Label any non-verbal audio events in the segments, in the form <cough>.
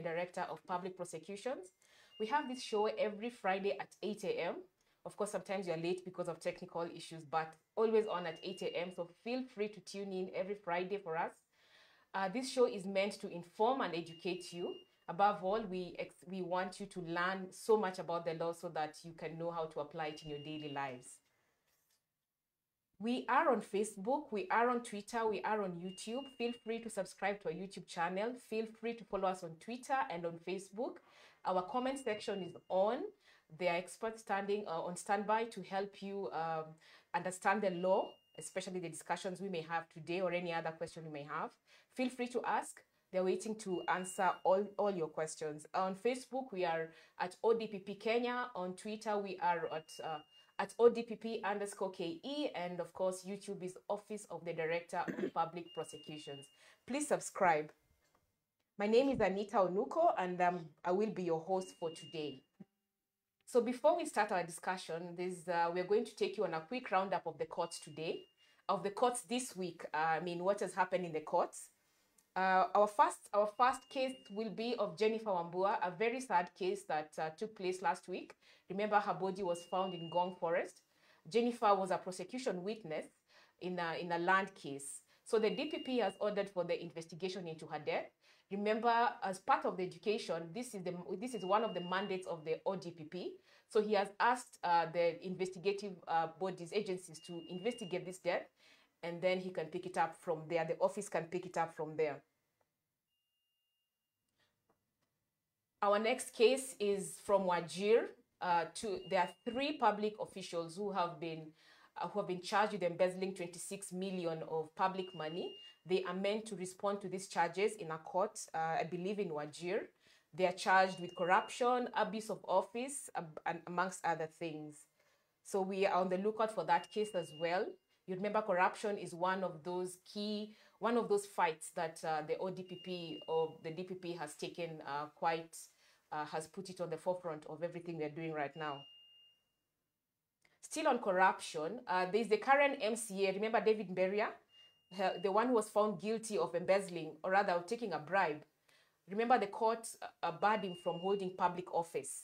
Director of Public Prosecutions. We have this show every Friday at 8 a.m. Of course, sometimes you're late because of technical issues, but always on at 8 a.m. So feel free to tune in every Friday for us. Uh, this show is meant to inform and educate you. Above all, we we want you to learn so much about the law so that you can know how to apply it in your daily lives. We are on Facebook, we are on Twitter, we are on YouTube. Feel free to subscribe to our YouTube channel. Feel free to follow us on Twitter and on Facebook. Our comment section is on. There are experts standing uh, on standby to help you um, understand the law, especially the discussions we may have today or any other question you may have. Feel free to ask. They're waiting to answer all, all your questions. On Facebook, we are at ODPP Kenya. On Twitter, we are at uh, at ODPP underscore KE. And of course, YouTube is Office of the Director of <coughs> Public Prosecutions. Please subscribe. My name is Anita Onuko, and um, I will be your host for today. So before we start our discussion, this, uh, we're going to take you on a quick roundup of the courts today, of the courts this week. Uh, I mean, what has happened in the courts. Uh, our first our first case will be of Jennifer Wambua, a very sad case that uh, took place last week. Remember, her body was found in Ngong Forest. Jennifer was a prosecution witness in a, in a land case. So the DPP has ordered for the investigation into her death. Remember, as part of the education, this is the this is one of the mandates of the ODPP. So he has asked uh, the investigative uh, bodies, agencies to investigate this death, and then he can pick it up from there. The office can pick it up from there. Our next case is from Wajir. Uh, to, there are three public officials who have been uh, who have been charged with embezzling 26 million of public money. They are meant to respond to these charges in a court, uh, I believe in Wajir. They are charged with corruption, abuse of office, and amongst other things. So we are on the lookout for that case as well. You remember corruption is one of those key, one of those fights that uh, the ODPP or the DPP has taken uh, quite, uh, has put it on the forefront of everything they're doing right now. Still on corruption, uh, there's the current MCA, remember David Mberia, the one who was found guilty of embezzling, or rather of taking a bribe. Remember the court uh, barred him from holding public office.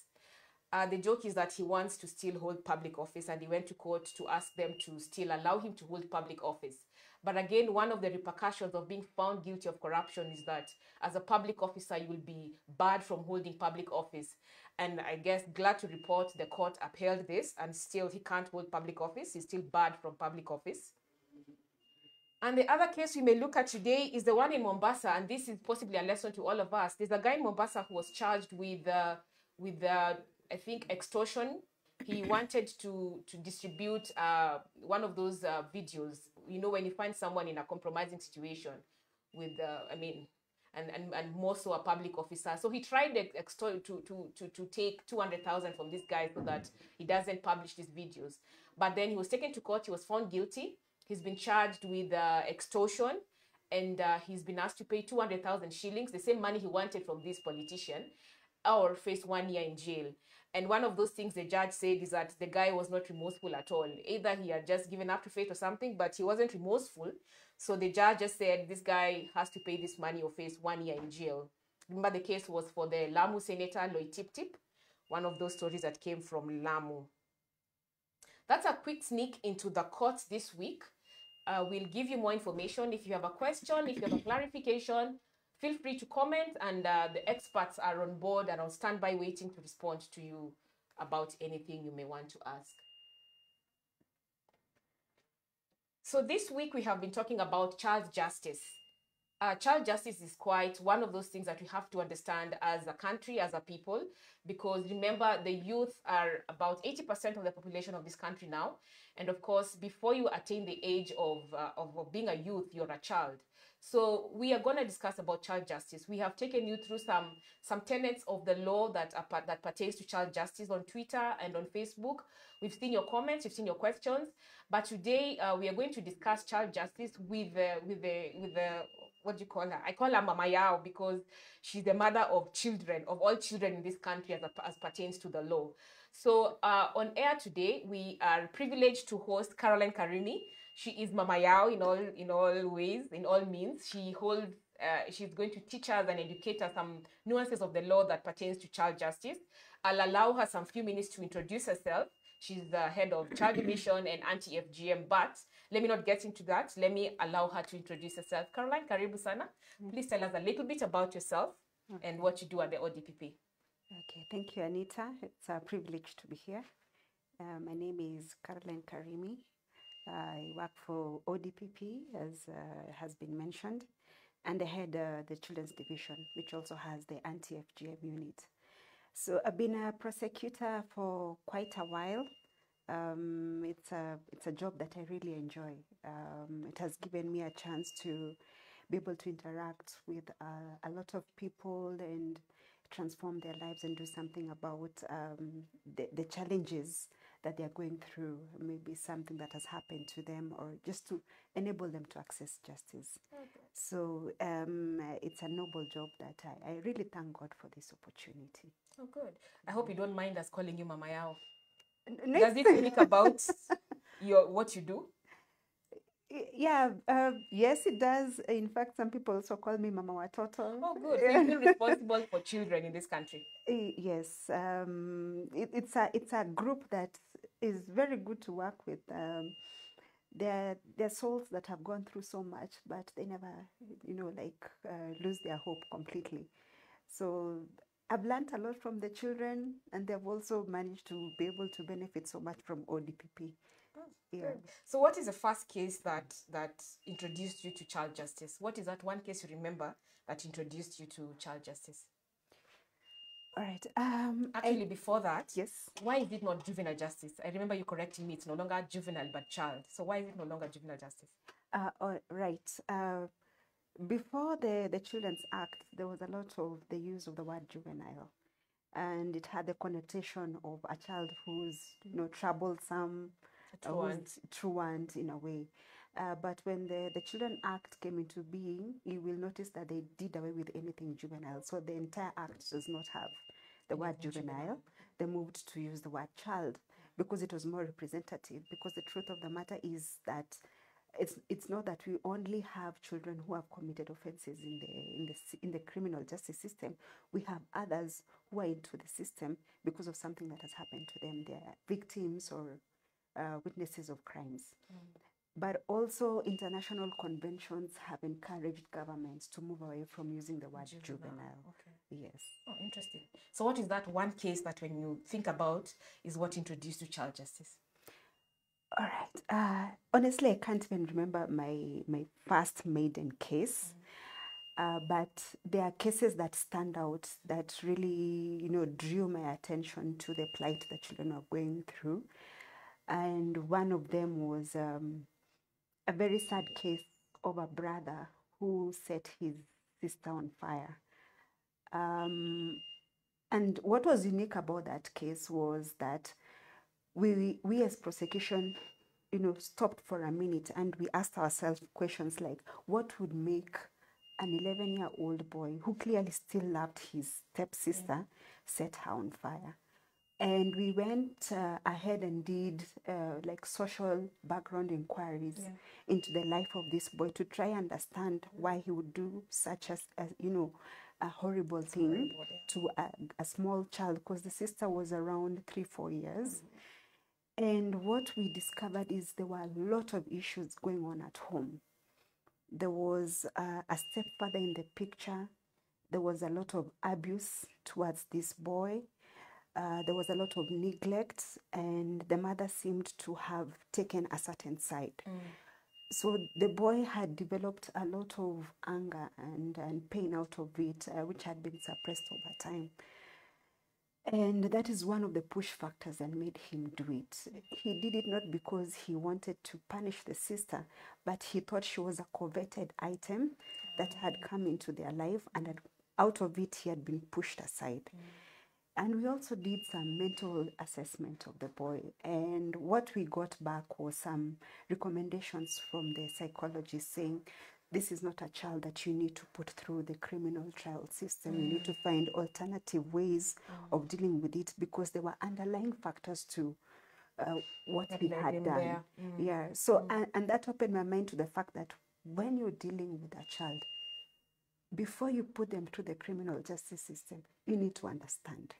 Uh, the joke is that he wants to still hold public office and he went to court to ask them to still allow him to hold public office. But again, one of the repercussions of being found guilty of corruption is that as a public officer, you will be barred from holding public office. And I guess glad to report the court upheld this and still he can't hold public office. He's still barred from public office. And the other case we may look at today is the one in Mombasa, and this is possibly a lesson to all of us. There's a guy in Mombasa who was charged with, uh, with uh, I think, extortion. He wanted to to distribute uh, one of those uh, videos. You know, when you find someone in a compromising situation, with, uh, I mean, and, and, and more so a public officer. So he tried to, to, to, to, to take 200,000 from this guy so that he doesn't publish these videos. But then he was taken to court, he was found guilty. He's been charged with uh, extortion and uh, he's been asked to pay 200,000 shillings, the same money he wanted from this politician, or face one year in jail. And one of those things the judge said is that the guy was not remorseful at all. Either he had just given up to fate or something, but he wasn't remorseful. So the judge just said this guy has to pay this money or face one year in jail. Remember, the case was for the Lamu senator Loitiptip, one of those stories that came from Lamu. That's a quick sneak into the courts this week. Uh, we'll give you more information. If you have a question, if you have a clarification, feel free to comment and uh, the experts are on board and on standby waiting to respond to you about anything you may want to ask. So this week we have been talking about child justice. Uh, child justice is quite one of those things that we have to understand as a country, as a people, because remember the youth are about 80% of the population of this country now. And of course, before you attain the age of, uh, of, of being a youth, you're a child. So we are going to discuss about child justice. We have taken you through some some tenets of the law that are, that pertains to child justice on Twitter and on Facebook. We've seen your comments, we've seen your questions, but today uh, we are going to discuss child justice with the with the with the what do you call her? I call her Mama Yao because she's the mother of children of all children in this country as, as pertains to the law. So uh, on air today, we are privileged to host Caroline Karimi she is Mama Yao in all in all ways, in all means. She holds Uh, she's going to teach us and educate us some nuances of the law that pertains to child justice. I'll allow her some few minutes to introduce herself. She's the head of Child <coughs> Mission and Anti-FGM, but let me not get into that. Let me allow her to introduce herself. Caroline Karibu Sana, please tell us a little bit about yourself and what you do at the ODPP. Okay, thank you, Anita. It's a privilege to be here. Uh, my name is Caroline Karimi. I work for ODPP, as uh, has been mentioned, and I head uh, the Children's Division, which also has the anti FGM unit. So I've been a prosecutor for quite a while. Um, it's a it's a job that I really enjoy. Um, it has given me a chance to be able to interact with uh, a lot of people and transform their lives and do something about um, the, the challenges that they're going through, maybe something that has happened to them, or just to enable them to access justice. Okay. So um, it's a noble job that I, I really thank God for this opportunity. Oh, good. I hope you don't mind us calling you Mama Yao. Does it speak about <laughs> your what you do? Yeah, uh, yes, it does. In fact, some people also call me Mama Watoto. Oh, good. So you feel <laughs> responsible for children in this country. Yes, um, it, it's a it's a group that is very good to work with. Um, they're, they're souls that have gone through so much, but they never, you know, like uh, lose their hope completely. So I've learned a lot from the children, and they've also managed to be able to benefit so much from ODPP. Oh, yeah. So, what is the first case that that introduced you to child justice? What is that one case you remember that introduced you to child justice? All right. Um, Actually, I, before that, yes. Why is it not juvenile justice? I remember you correcting me. It's no longer juvenile but child. So why is it no longer juvenile justice? Uh, all right. Uh, before the the Children's Act, there was a lot of the use of the word juvenile, and it had the connotation of a child who's you know troublesome, truant, truant in a way. Uh, but when the, the Children Act came into being, you will notice that they did away with anything juvenile. So the entire act does not have the word juvenile. juvenile. They moved to use the word child because it was more representative. Because the truth of the matter is that it's it's not that we only have children who have committed offences in the in the in the criminal justice system. We have others who are into the system because of something that has happened to them. They are victims or uh, witnesses of crimes. Mm but also international conventions have encouraged governments to move away from using the word juvenile. juvenile. Okay. Yes. Oh, interesting. So, what is that one case that, when you think about, is what introduced to child justice? All right. Uh, honestly, I can't even remember my my first maiden case. Mm. Uh, but there are cases that stand out that really, you know, drew my attention to the plight that children are going through. And one of them was um, a very sad case of a brother who set his sister on fire. Um, and what was unique about that case was that we, we as prosecution, you know, stopped for a minute and we asked ourselves questions like, what would make an 11 year old boy who clearly still loved his stepsister set her on fire? And we went uh, ahead and did uh, like social background inquiries yeah. into the life of this boy to try and understand why he would do such as, as you know a horrible thing horrible, yeah. to a, a, small child because the sister was around three four years mm-hmm. and what we discovered is there were a lot of issues going on at home there was uh, a stepfather in the picture there was a lot of abuse towards this boy uh, there was a lot of neglect, and the mother seemed to have taken a certain side. Mm. So the boy had developed a lot of anger and, and pain out of it, uh, which had been suppressed over time. And that is one of the push factors that made him do it. He did it not because he wanted to punish the sister, but he thought she was a coveted item that had come into their life, and out of it, he had been pushed aside. Mm. And we also did some mental assessment of the boy. And what we got back was some recommendations from the psychologist saying, this is not a child that you need to put through the criminal trial system. Mm. You need to mm. find alternative ways mm. of dealing with it because there were underlying factors to uh, what that he had done. Mm. Yeah. So, mm. and, and that opened my mind to the fact that when you're dealing with a child, before you put them through the criminal justice system, you need to understand.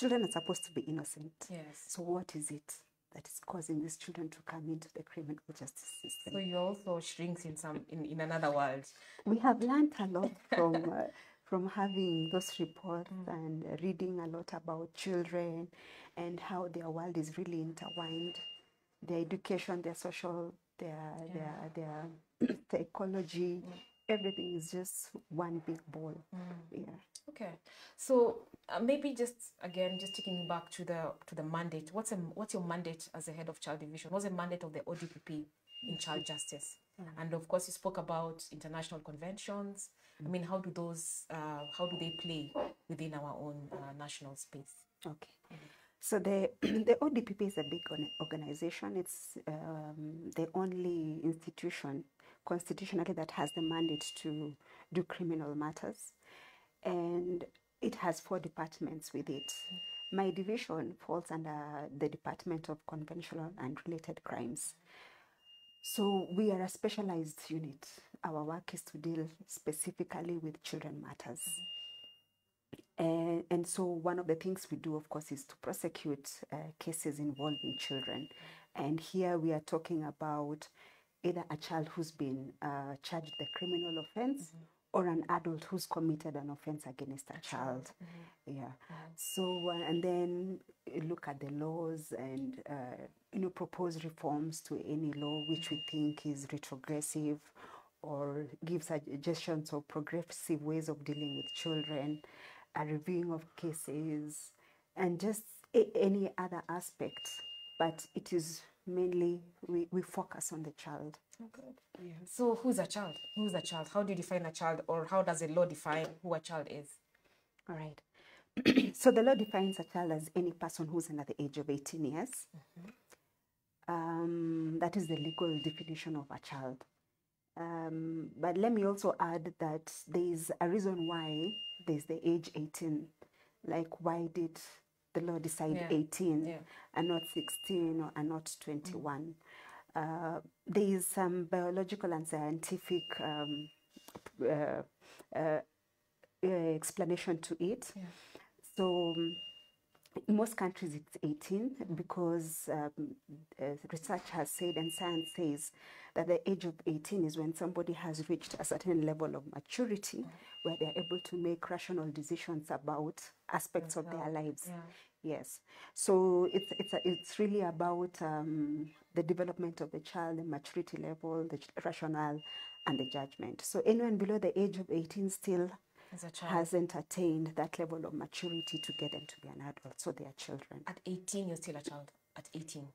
Children are supposed to be innocent. Yes. So what is it that is causing these children to come into the criminal justice system? So you also shrinks in some in, in another world. we have learned a lot from uh, <laughs> from having those reports and uh, reading a lot about children and how their world is really intertwined their education their social their their their <clears throat> psychology everything is just one big ball yeah Okay, so uh, maybe just again, just taking you back to the to the mandate. What's a what's your mandate as a head of child division? What's the mandate of the ODPP in child justice? And of course, you spoke about international conventions. I mean, how do those uh, how do they play within our own uh, national space? Okay. So the <clears throat> the ODPP is a big organization. It's um, the only institution constitutionally that has the mandate to do criminal matters, and it has four departments with it. My division falls under the Department of Conventional and Related Crimes. So we are a specialized unit. Our work is to deal specifically with children matters. And, and so one of the things we do, of course, is to prosecute uh, cases involving children. And here we are talking about either a child who's been uh, charged with a criminal offense or an adult who's committed an offense against a child. Yeah. So, uh, and then look at the laws and, uh, you know, propose reforms to any law which we think is retrogressive or give suggestions of progressive ways of dealing with children, a reviewing of cases, and just a- any other aspects. But it is mainly, we, we focus on the child. Okay. So who's a child? Who's a child? How do you define a child, or how does the law define who a child is? All right. <clears throat> so the law defines a child as any person who's under the age of 18 years. Um, that is the legal definition of a child. Um, but let me also add that there is a reason why there's the age 18. Like, why did the law decide Yeah, 18 yeah. and not 16 or and not 21? Uh, there is some biological and scientific um, uh, uh, uh, explanation to it. So, um, in most countries, it's 18 because um, uh, research has said and science says that the age of 18 is when somebody has reached a certain level of maturity where they're able to make rational decisions about aspects of their lives. Yeah. Yes. So it's it's a, it's really about um, the development of the child, the maturity level, the rationale, and the judgment. So anyone below the age of 18 still As a child. hasn't attained that level of maturity to get them to be an adult. So they are children. At 18, you're still a child. At 18.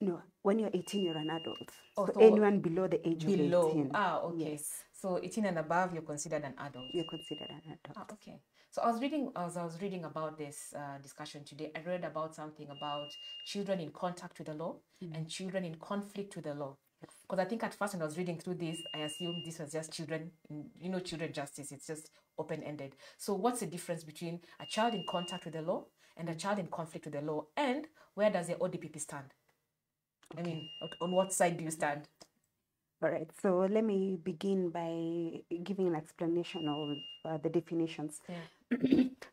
No, when you're 18, you're an adult. Oh, so so anyone below the age Below. of 18, Ah, okay. Yes. So 18 and above, you're considered an adult. you're considered an adult. Ah, okay. So I was reading as I was reading about this uh, discussion today. I read about something about children in contact with the law and children in conflict with the law. Because I think at first when I was reading through this, I assumed this was just children, you know, children justice. It's just open ended. So what's the difference between a child in contact with the law and a child in conflict with the law? And where does the ODPP stand? I mean, on- what side do you stand? All right, so let me begin by giving an explanation of uh, the definitions. <clears throat>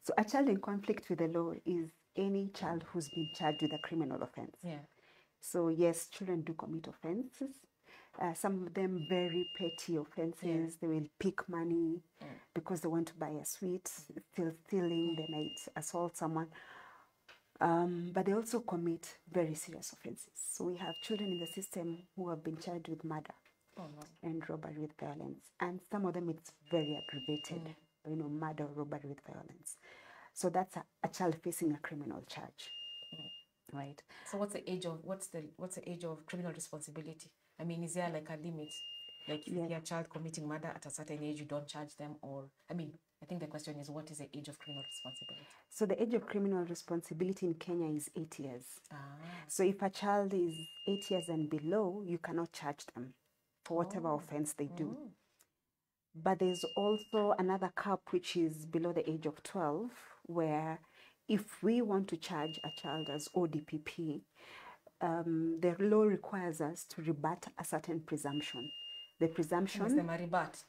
so, a child in conflict with the law is any child who's been charged with a criminal offense. Yeah. So, yes, children do commit offenses. Uh, some of them very petty offenses. They will pick money because they want to buy a sweet, still stealing. They might assault someone. Um, but they also commit very serious offenses. So we have children in the system who have been charged with murder Oh, no. and robbery with violence, and some of them it's very aggravated. You know, murder, robbery with violence. So that's a, a child facing a criminal charge, right? So what's the age of what's the what's the age of criminal responsibility? I mean, is there like a limit? Like if you Yeah. hear a child committing murder at a certain age, you don't charge them, or I mean, I think the question is what is the age of criminal responsibility? So the age of criminal responsibility in Kenya is eight years. Ah, So if a child is eight years and below, you cannot charge them for whatever offense they do. But there's also another cap which is below the age of 12, where if we want to charge a child as ODPP, um, the law requires us to rebut a certain presumption. The presumption. Is the maribat?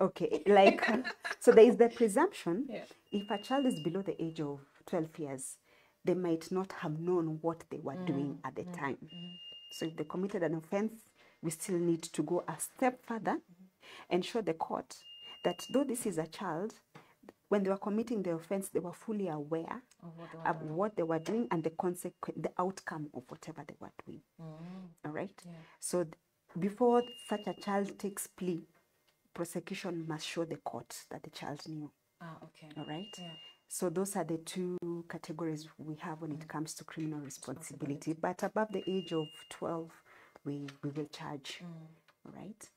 Okay, like um, <laughs> so there is the presumption Yeah. if a child is below the age of 12 years, they might not have known what they were mm, doing at the mm, time. Mm. So if they committed an offense, we still need to go a step further mm-hmm. and show the court that though this is a child, when they were committing the offense, they were fully aware what what they were doing and the consequence, the outcome of whatever they were doing. Mm. All right. Yeah. So before such a child takes plea, prosecution must show the court that the child knew. Ah, okay. All right. Yeah. So those are the two categories we have when it mm. comes to criminal responsibility. But above the age of 12, we, we will charge. Mm. All right.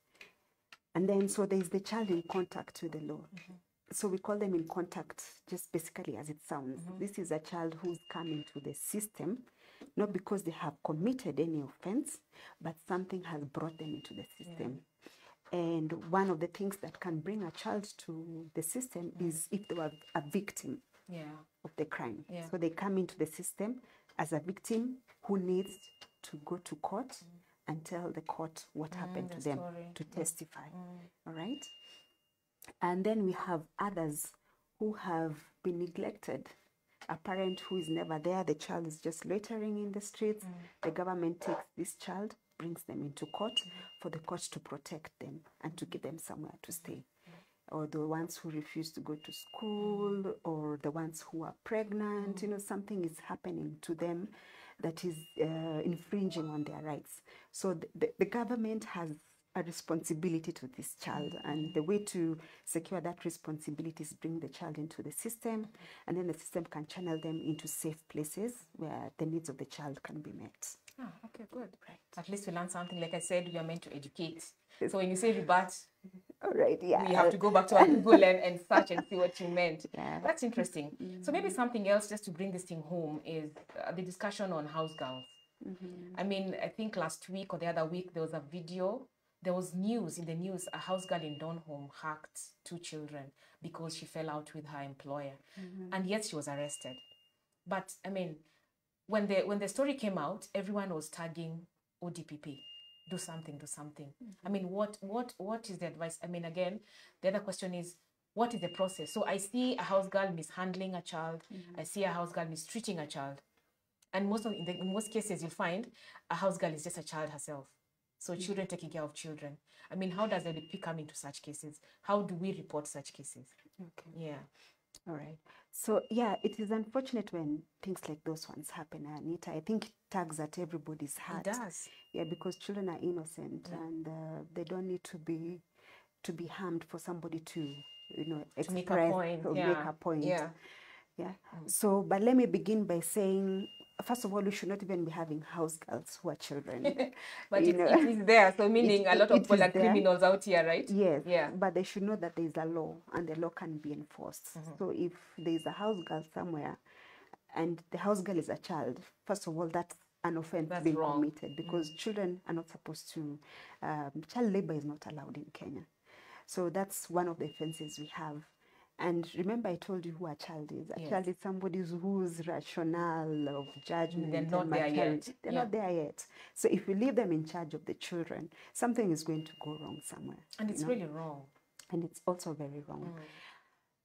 And then so there is the child in contact with the law. Mm-hmm. So we call them in contact just basically as it sounds. Mm-hmm. This is a child who's come into the system, not because they have committed any offense, but something has brought them into the system. And one of the things that can bring a child to the system mm-hmm. is if they were a victim Yeah. of the crime. Yeah. So they come into the system as a victim who needs to go to court mm. and tell the court what mm, happened to them story. to testify. Mm. All right. And then we have others who have been neglected. A parent who is never there, the child is just loitering in the streets. Mm. The government takes this child, brings them into court mm. for the court to protect them and to give them somewhere to stay. Mm. Or the ones who refuse to go to school or the ones who are pregnant you know something is happening to them that is uh, infringing on their rights. So the, the, the government has a responsibility to this child and the way to secure that responsibility is bring the child into the system and then the system can channel them into safe places where the needs of the child can be met Ah, okay, good. Right. At least we learned something. Like I said, we are meant to educate. So when you say rebut, all right yeah we have to go back to our Google and, and search and see what you meant. <laughs> Yeah. That's interesting. So maybe something else just to bring this thing home is uh, the discussion on house girls. I mean, I think last week or the other week there was a video. There was news in the news. A house girl in Donholm hacked two children because she fell out with her employer, mm-hmm. and yet she was arrested. But I mean, when the when the story came out, everyone was tagging ODPP. Do something, do something. Mm-hmm. I mean, what what what is the advice? I mean, again, the other question is what is the process? So I see a house girl mishandling a child. Mm-hmm. I see a house girl mistreating a child. And most of in, the, in most cases, you'll find a house girl is just a child herself. So children taking care of children. I mean, how does the LP come into such cases? How do we report such cases? okay Yeah. All right. So yeah, it is unfortunate when things like those ones happen, Anita. I think it tugs at everybody's heart. It does. Yeah, because children are innocent and uh, they don't need to be to be harmed for somebody to you know express To make a point. or yeah. make a point. Yeah. Yeah. So, but let me begin by saying, first of all, we should not even be having house girls who are children. <laughs> But You it, know. it is there. So <laughs> meaning a it- lot of people are there. criminals out here, right? Yes. Yeah. But they should know that there is a law and the law can be enforced. Mm-hmm. So if there is a house girl somewhere and the house girl is a child, first of all, that's an offense That's being wrong. Mm. committed because children are not supposed to, um, child labor is not allowed in Kenya. So that's one of the offenses we have. And remember, I told you who a child is. A Yes. child is somebody who's- whose rationale of judgment They're not there yet. they're Yeah. not there yet. So if you leave them in charge of the children, something is going to go wrong somewhere. And it's know? really wrong. and it's also very wrong. Mm.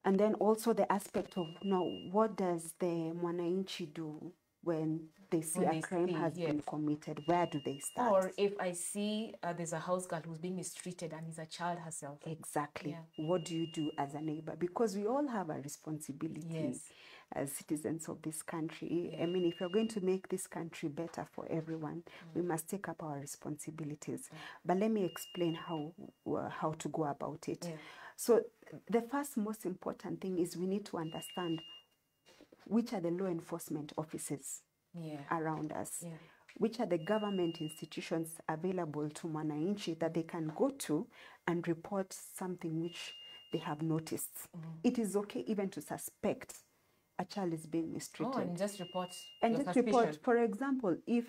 And then also the aspect of now, what does the mwananchi do when they see When a they crime see, has been committed? Where do they start? Or if I see uh, there's a house girl who's being mistreated and is a child herself. exactly. Yeah. What do you do as a neighbor? Because we all have a responsibility Yes. as citizens of this country. I mean, if you're going to make this country better for everyone, we Mm. must take up our responsibilities. But let me explain how uh, how to go about it. Yeah. So the first most important thing is we need to understand which are the law enforcement offices Yeah. around us. Yeah. Which are the government institutions available to Mwananchi that they can go to and report something which they have noticed. Mm-hmm. It is okay even to suspect a child is being mistreated Oh, and just report and just suspicion. report for example if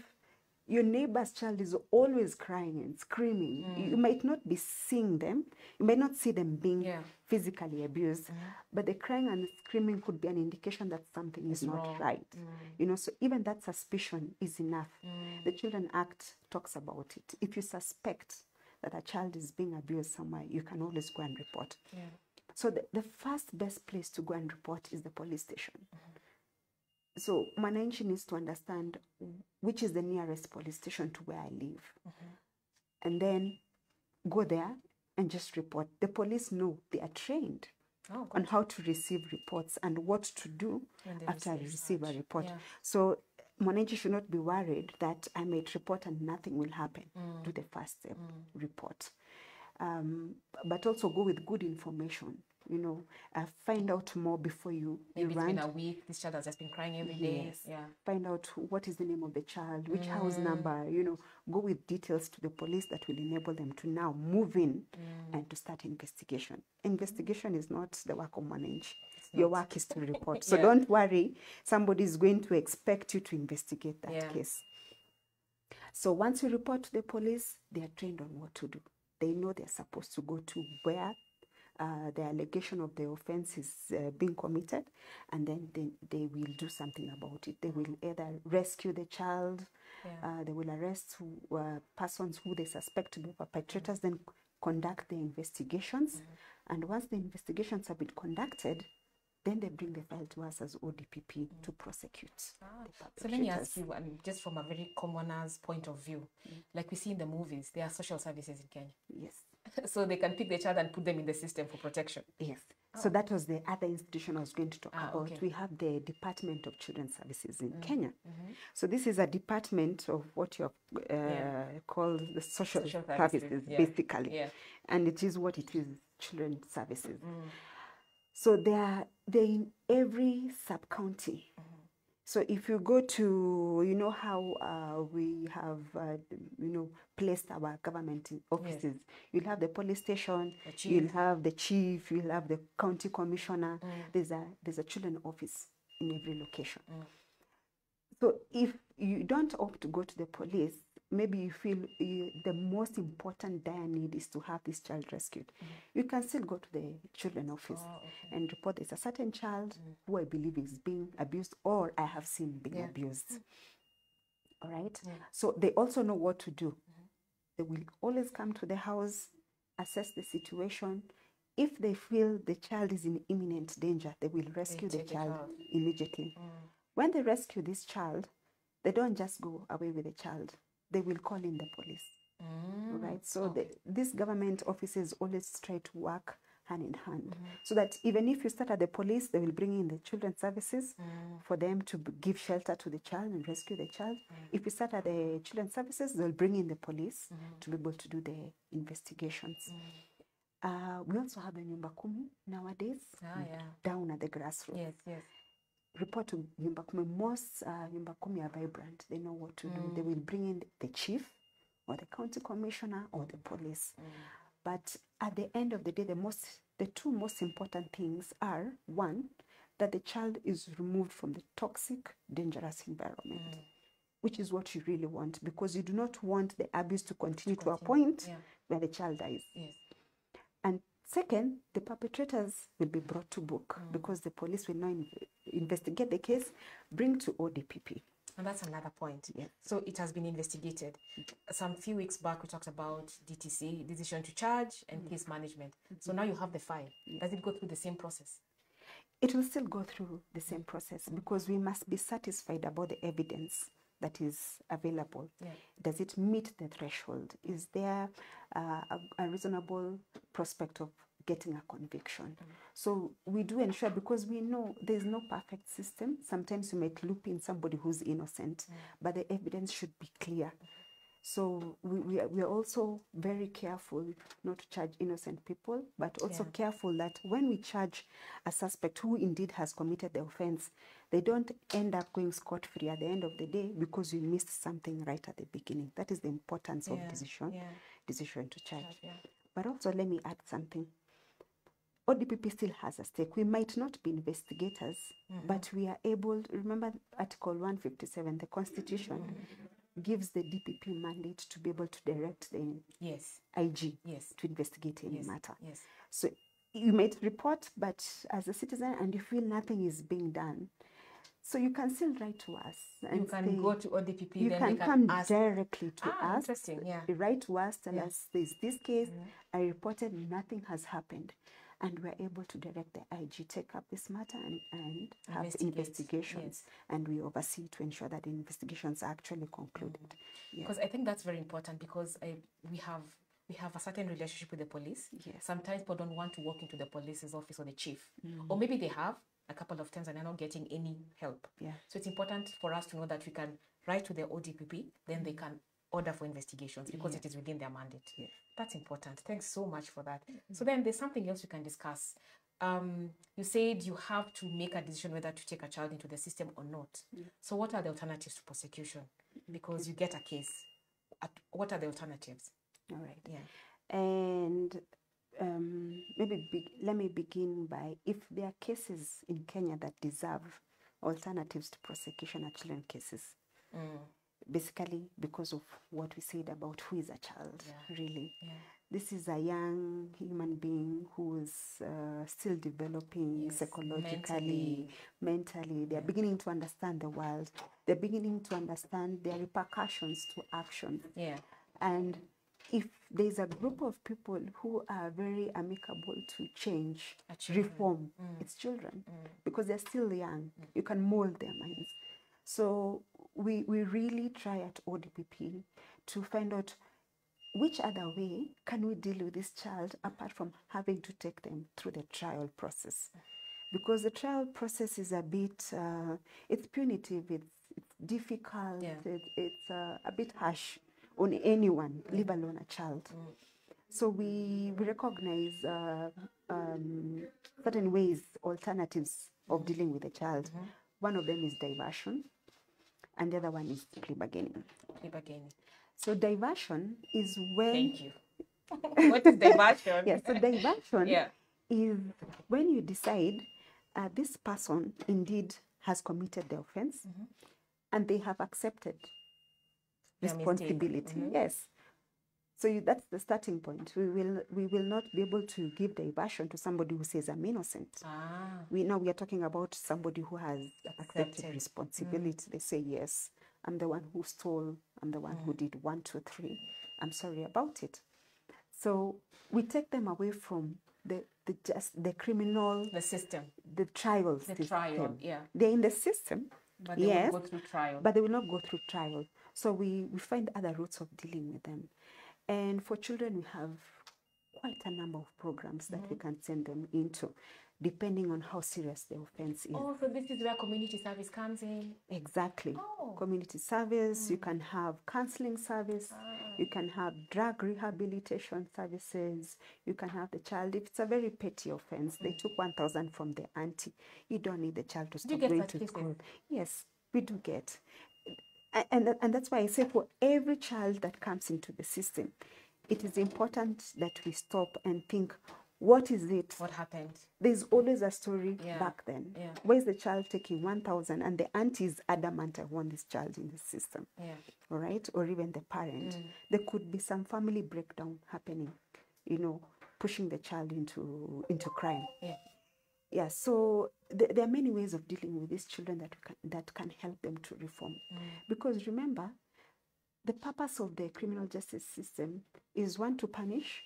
your neighbor's child is always crying and screaming you mm. might not be seeing them you might not see them being Yeah. physically abused mm-hmm. but the crying and screaming could be an indication that something is not wrong. right mm. you know so even that suspicion is enough mm. the children act talks about it if you suspect that a child is being abused somewhere, you can always go and report. Yeah. So the, the first best place to go and report is the police station. Mm-hmm. So Mwananchi needs to understand which is the nearest police station to where I live. And then go there and just report. The police know they are trained Oh, on how to receive reports and what to do after I receive a report. Yeah. So Mwananchi should not be worried that I might report and nothing will happen. Do the first step, report. Um, but also go with good information. You know, uh, find out more before you, Maybe you it's run. been a week. This child has just been crying every day. Yes. Yeah. Find out what is the name of the child, which house number, you know, go with details to the police that will enable them to now move in and to start investigation. Investigation is not the work of Mwananchi. Your work is to report. <laughs> So Yeah. don't worry, somebody is going to expect you to investigate that Yeah. case. So once you report to the police, they are trained on what to do. They know they're supposed to go to where uh, the allegation of the offense is uh, being committed, and then they, they will do something about it. They will either rescue the child, Yeah. uh, they will arrest who, uh, persons who they suspect to be perpetrators, then conduct the investigations. Mm-hmm. And once the investigations have been conducted, then they bring the file to us as ODPP to prosecute. Mm. So let me ask you, and just from a very commoner's point of view, like we see in the movies, there are social services in Kenya. Yes. <laughs> so they can pick the child and put them in the system for protection. Yes. So that was the other institution I was going to talk Ah, about. okay. We have the Department of Children's Services in Kenya. Mm-hmm. So this is a department of what you have uh, Yeah. called the social, Social services, services, yeah. basically. Yeah. And it is what it is, children's services. Mm. So they are they're in every sub county. So if you go to, you know how uh, we have, uh, you know, placed our government offices. You'll have the police station. The You'll have the chief. You'll have the county commissioner. Mm. There's a there's a children office in every location. Mm. So if you don't opt to go to the police, maybe you feel you, the most important dire need is to have this child rescued. You can still go to the children office Mm. Oh, okay. and report there's a certain child who I believe is being abused or I have seen being Yeah. abused. All right. Yeah. So they also know what to do. They will always come to the house, assess the situation. If they feel the child is in imminent danger, they will rescue the take the child child. immediately. When they rescue this child, they don't just go away with the child. They will call in the police. Mm. Right. So the, these government offices always try to work hand in hand, so that even if you start at the police, they will bring in the children's services for them to give shelter to the child and rescue the child. If you start at the children's services, they'll bring in the police to be able to do the investigations. Uh, we also have the Nyumba Kumi nowadays Ah, yeah. down at the grassroots Yes, yes. Report to Nyumba Kumi. Most uh, Nyumba Kumi are vibrant. They know what to do. They mm. will bring in the chief or the county commissioner or the police. Mm. But at the end of the day, the most, the two most important things are one, that the child is removed from the toxic, dangerous environment, mm. which is what you really want because you do not want the abuse to continue to, a point yeah. where the child dies. Yes. Second, the perpetrators will be brought to book mm. because the police will now in- investigate the case, bring to ODPP. And that's another point. Yeah. So it has been investigated. Some few weeks back, we talked about DTC, decision to charge, and mm. case management. Mm-hmm. So now you have the file. Does it go through the same process? It will still go through the same process because we must be satisfied about the evidence that is available. Yeah. Does it meet the threshold? Is there uh, a, a reasonable prospect of getting a conviction? Mm. So we do ensure because we know there's no perfect system. Sometimes you might loop in somebody who's innocent, mm. but the evidence should be clear. Mm-hmm. So we, we, are, we are also very careful not to charge innocent people, but also Yeah. careful that when we charge a suspect who indeed has committed the offense, they don't end up going scot free at the end of the day because we missed something right at the beginning. That is the importance of decision, yeah. decision to charge. Yeah. But also, let me add something. ODPP still has a stake. We might not be investigators, mm-hmm. but we are able. Remember, Article 157, the Constitution mm-hmm. gives the DPP mandate to be able to direct the Yes. IG Yes. to investigate any Yes. matter. Yes. So you might report, but as a citizen, and you feel nothing is being done, So you can still write to us. And You can say- go to ODPP, you then can can come ask. directly to Ah, us. interesting, yeah. Write to us, tell Yeah. us there's this case. Mhm. I reported nothing has happened. And we're able to direct the IG take up this matter and, and have investigations. And we oversee to ensure that the investigations are actually concluded. Yeah. Because I think that's very important because I, we have we have a certain relationship with the police. Yes. Sometimes people don't want to walk into the police's office or the chief, Mm. or maybe they have a couple of times and they're not getting any help. Yeah. So it's important for us to know that we can write to the ODPP, then they can order for investigations because it is within their mandate. Yeah. That's important. Thanks so much for that. So then there's something else we can discuss. Um, you said you have to make a decision whether to take a child into the system or not. So what are the alternatives to prosecution? Because you get a case. At, what are the alternatives? All right. Yeah. And um, maybe be, let me begin by if there are cases in Kenya that deserve alternatives to prosecution are children cases. Mm. Basically, because of what we said about who is a child, Yeah. really. Yeah. This is a young human being who is uh, still developing Yes, psychologically, mentally. They're beginning to understand the world. They're beginning to understand their repercussions to action. Yeah. And if there's a group of people who are very amicable to change, reform, it's children because they're still young. You can mold their minds. So we, we really try at ODPP to find out which other way can we deal with this child apart from having to take them through the trial process because the trial process is a bit uh, it's punitive it's, it's difficult Yeah. it, it's uh, a bit harsh on anyone leave alone a child so we, we recognize uh, um, certain ways alternatives of dealing with a child one of them is diversion and the other one is plea bargaining Plea bargaining. so diversion is when Thank you. <laughs> what is diversion? yes, so diversion Yeah. is when you decide uh, this person indeed has committed the offense and they have accepted Their mistake. responsibility. Mm-hmm. Yes. So you, that's the starting point. We will we will not be able to give diversion to somebody who says I'm innocent. Ah. We now we are talking about somebody who has accepted Accepted. responsibility. Mm-hmm. They say yes, I'm the one who stole. I'm the one who mm-hmm. did one, two, three. I'm sorry about it. So we take them away from the the just the criminal, The system. the trials The system. trial. Yeah. They're in the system, But they yes, will go through trial. but they will not go through trial. So we, we find other routes of dealing with them. And for children, we have quite a number of programs that we mm-hmm. can send them into, depending on how serious the offense is. oh, so this is where community service comes in. Exactly. Oh. Community service, you mm. can have counseling service, ah. you can have drug rehabilitation services, you can have the child. If it's a very petty offense, they mm. took 1,000 from the auntie. You don't need the child to stop going to cases? school. Yes, we do get. And, and that's why I say for every child that comes into the system, it is important that we stop and think, what is it? What happened? There's always a story Yeah, back then. yeah. Where is the child taking 1,000 and the auntie is adamant, I want this child in the system, Yeah. all right? Or even the parent. Mm. There could be some family breakdown happening, you know, pushing the child into, into crime. Yeah. Yeah, so th- there are many ways of dealing with these children that, we can, that can help them to reform. Mm. Because remember, the purpose of the criminal justice system is one to punish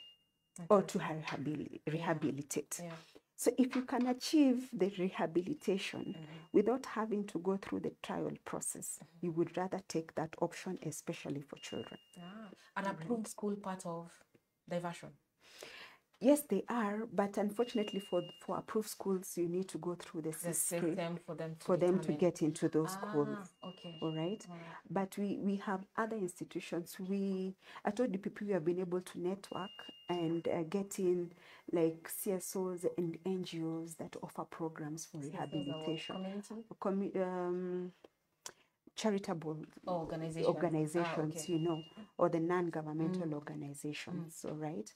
or to rehabil- rehabilitate. Yeah. So if you can achieve the rehabilitation without having to go through the trial process, you would rather take that option, especially for children. Ah. An approved school part of diversion. Yes, they are, but unfortunately for for approved schools, you need to go through the, The system for them to for them to get into those schools. Ah, okay. All right. Alright. But we, we have other institutions. We at ODPP we have been able to network and uh, get in like CSOs and NGOs that offer programs for CSOs are what? rehabilitation. Community Commu- um, charitable Oh, organizations. organizations, Ah, okay. you know, or the non-governmental organizations, all right?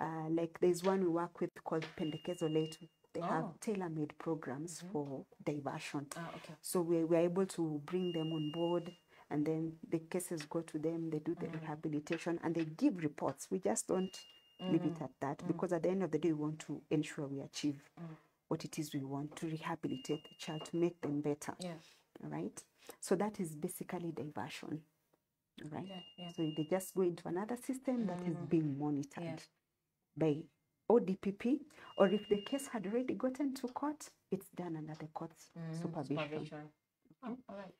Uh, like there's one we work with called Pendekezo Letu. They have Oh. tailor-made programs mm-hmm. for diversion. Ah, okay. So we we're able to bring them on board, and then the cases go to them. They do the mm-hmm. rehabilitation, and they give reports. We just don't leave it at that mm-hmm. mm. because at the end of the day, we want to ensure we achieve mm. what it is we want to rehabilitate the child to make them better. Yeah. all right? So that is basically diversion, all right? Yeah, yeah. So they just go into another system that is mm. being monitored. By ODPP, or if the case had already gotten to court, it's done under the court's Mm, supervision. supervision. Oh, all right.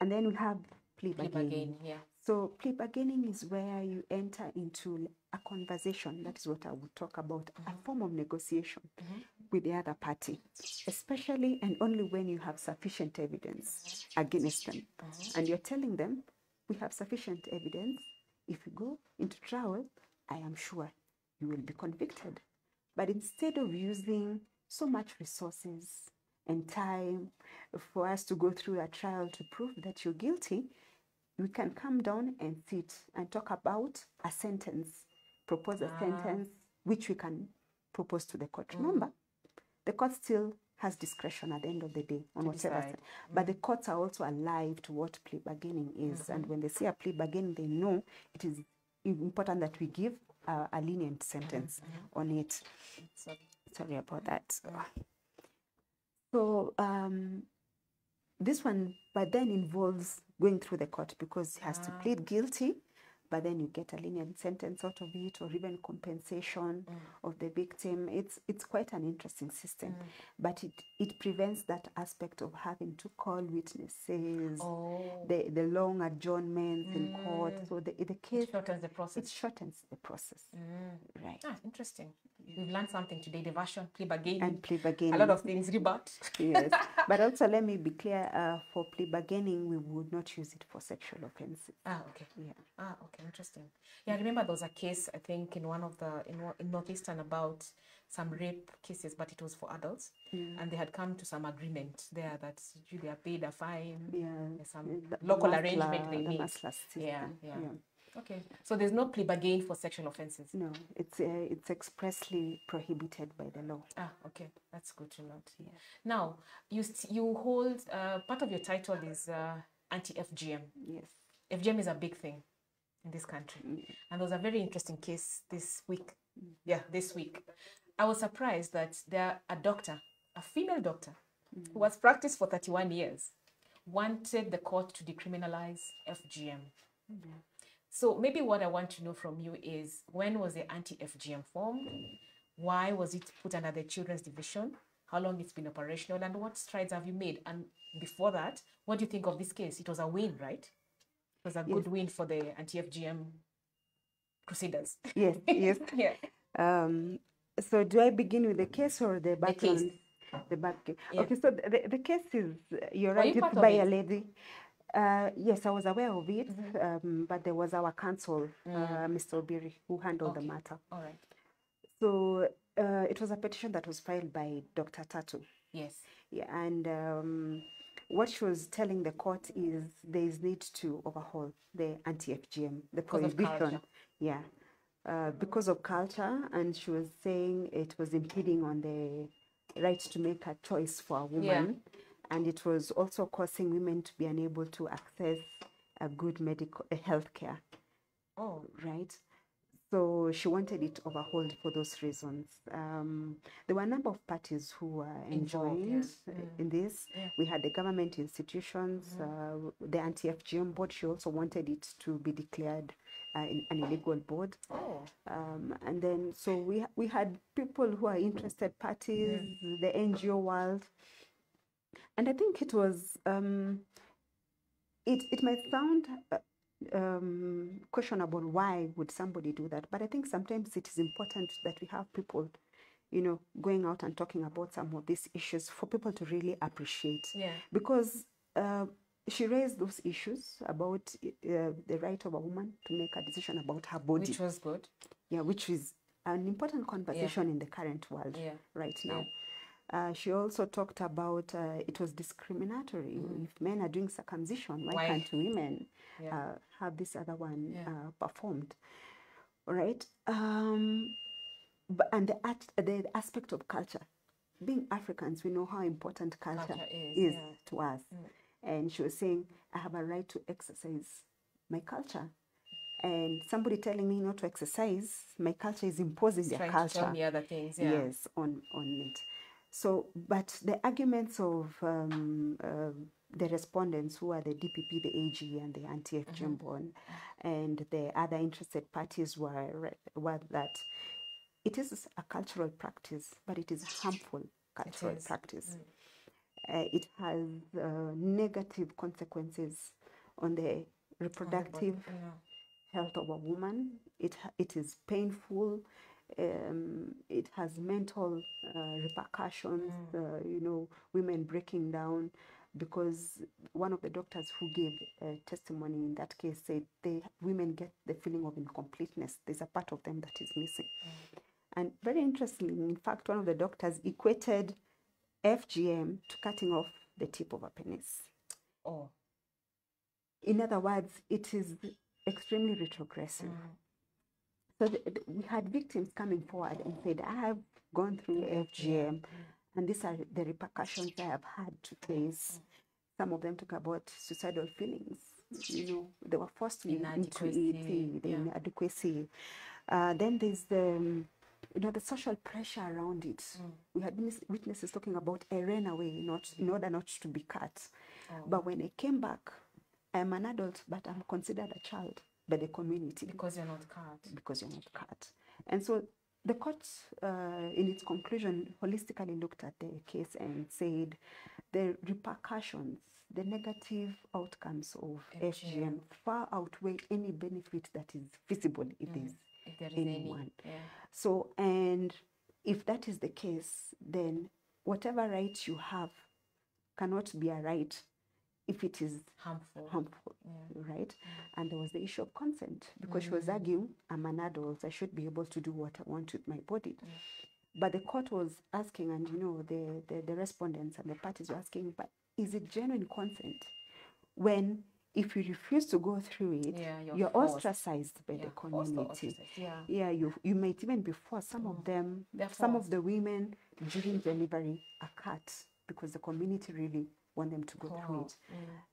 And then we have plea Plea bargaining. yeah. So plea bargaining is where you enter into a conversation. That is what I would talk about, a mm-hmm. form of negotiation mm-hmm. with the other party, especially and only when you have sufficient evidence against them. Mm-hmm. And you're telling them, we have sufficient evidence. If you go into trial, I am sure you will be convicted. But instead of using so much resources and time for us to go through a trial to prove that you're guilty, we can come down and sit and talk about a sentence, propose a sentence ah. which we can propose to the court. Mm. Remember, the court still has discretion at the end of the day on whatever. sen- But mm. the courts are also alive to what plea bargaining is, and mm-hmm. when they see a plea bargaining, they know it is important that we give uh, a lenient sentence on it. So, Sorry about that. So um, this one, but then involves going through the court because he has to plead guilty, but then you get a lenient sentence out of it, or even compensation mm. of the victim. It's it's quite an interesting system, mm. but it it prevents that aspect of having to call witnesses, oh, the the long adjournments in court. Mm. So the the case it shortens the process. it shortens the process, right? Ah, interesting. We've learned something today. Diversion, plea bargaining, And plea bargaining. a lot of things. Rebut. yes. <laughs> But also, let me be clear uh, for plea bargaining, we would not use it for sexual offenses. Ah, okay. Yeah. Ah, okay, interesting. Yeah, I remember there was a case I think in one of the in, in northeastern about some rape cases, but it was for adults, and they had come to some agreement there that you they are paid a fine. Yeah. some The local arrangement they the made. System, Yeah, yeah, Okay, so there's no plea bargain for sexual offenses. No, it's uh, it's expressly prohibited by the law. Ah, okay, that's good to note. Now, you st- you hold uh, part of your title is uh, anti FGM. Yes. FGM is a big thing in this country. And there was a very interesting case this week. Yeah, this week. I was surprised that there a doctor, a female doctor, who has practiced for 31 years, wanted the court to decriminalize FGM. So maybe what I want to know from you is when was the anti-FGM formed? Why was it put under the Children's Division? How long it's been operational, and what strides have you made? And before that, what do you think of this case? It was a win, right? It was a good win for the anti-FGM crusaders. Yes. Yes. <laughs> yeah. Um, so do I begin with the case or the background? case. The back. Yeah. Okay. So the, the case is you're Were right. you It's by it? a lady. Uh, yes, I was aware of it, Mm-hmm. um, but there was our counsel, Mm. uh, Mr. Obiri, who handled the matter. All right. So uh, it was a petition that was filed by Dr. Tatu. Yes. Yeah, and um, what she was telling the court is there is need to overhaul the anti-FGM, the prohibition. Yeah, uh, because of culture, and she was saying it was impeding on the right to make a choice for a woman, and it was also causing women to be unable to access a good medical uh, health care Oh, right? So she wanted it overhauled for those reasons. Um, there were a number of parties who were yeah. enjoined uh, in this. Yeah. We had the government institutions, uh, the anti-FGM board. She also wanted it to be declared uh, in, an illegal board. oh, Um, and then, so we we had people who are interested parties, the NGO world, and I think it was um, it it might sound uh, um, questionable why would somebody do that, but I think sometimes it is important that we have people, you know, going out and talking about some of these issues for people to really appreciate yeah. because uh, she raised those issues about uh, the right of a woman to make a decision about her body Which was good. yeah, which is an important conversation in the current world Yeah. right now. Uh, she also talked about uh, it was discriminatory. If men are doing circumcision, why, Why? can't women Yeah. uh, have this other one Yeah. uh, performed? All right. Um, but, and the, the aspect of culture. Being Africans, we know how important culture, Culture is, yeah. Mm. to us. And she was saying, I have a right to exercise my culture. And somebody telling me not to exercise, my culture is imposing their culture. to tell me other things. Yeah. Yes, on on it. So, but the arguments of um, uh, the respondents who are the DPP, the AG, and the anti-FGM board, and the other interested parties were were that it is a cultural practice, but it is harmful cultural is. practice. Uh, it has uh, negative consequences on the reproductive Yeah. health of a woman. It it is painful. Um, it has mental uh, repercussions. Uh, you know, women breaking down because one of the doctors who gave uh, testimony in that case said the women get the feeling of incompleteness. There's a part of them that is missing. And very interestingly, in fact, one of the doctors equated FGM to cutting off the tip of a penis. Oh. In other words, it is extremely retrogressive. So the, the- we had victims coming forward and said, I have gone through FGM and these are the repercussions I have had to face. Some of them talk about suicidal feelings. You know, they were forced into it, the yeah. inadequacy. Uh, then there's the, um, you know, the social pressure around it. We had witnesses talking about I ran away not in order not to be cut. But when I came back, I'm an adult, but I'm considered a child by the community Because you're not cut. because you're not cut. And so the court, uh, in its conclusion, holistically looked at the case and said the repercussions, the negative outcomes of FGM far outweigh any benefit that is visible if there's If there is anyone. any. Yeah. So, and if that is the case, then whatever right you have cannot be a right if it is Harmful. harmful, right? Mm. And there was the issue of consent because she was mm. arguing, I'm an adult, I should be able to do what I want with my body. But the court was asking, and you know, the, the, the respondents and the parties were asking, but is it genuine consent? When if you refuse to go through it, Yeah, you're you're ostracized by Yeah, the community. yeah. Yeah, you you might even be forced. Some of mm. them, They're some of the women during delivery are cut because the community really want them to go through Oh, it.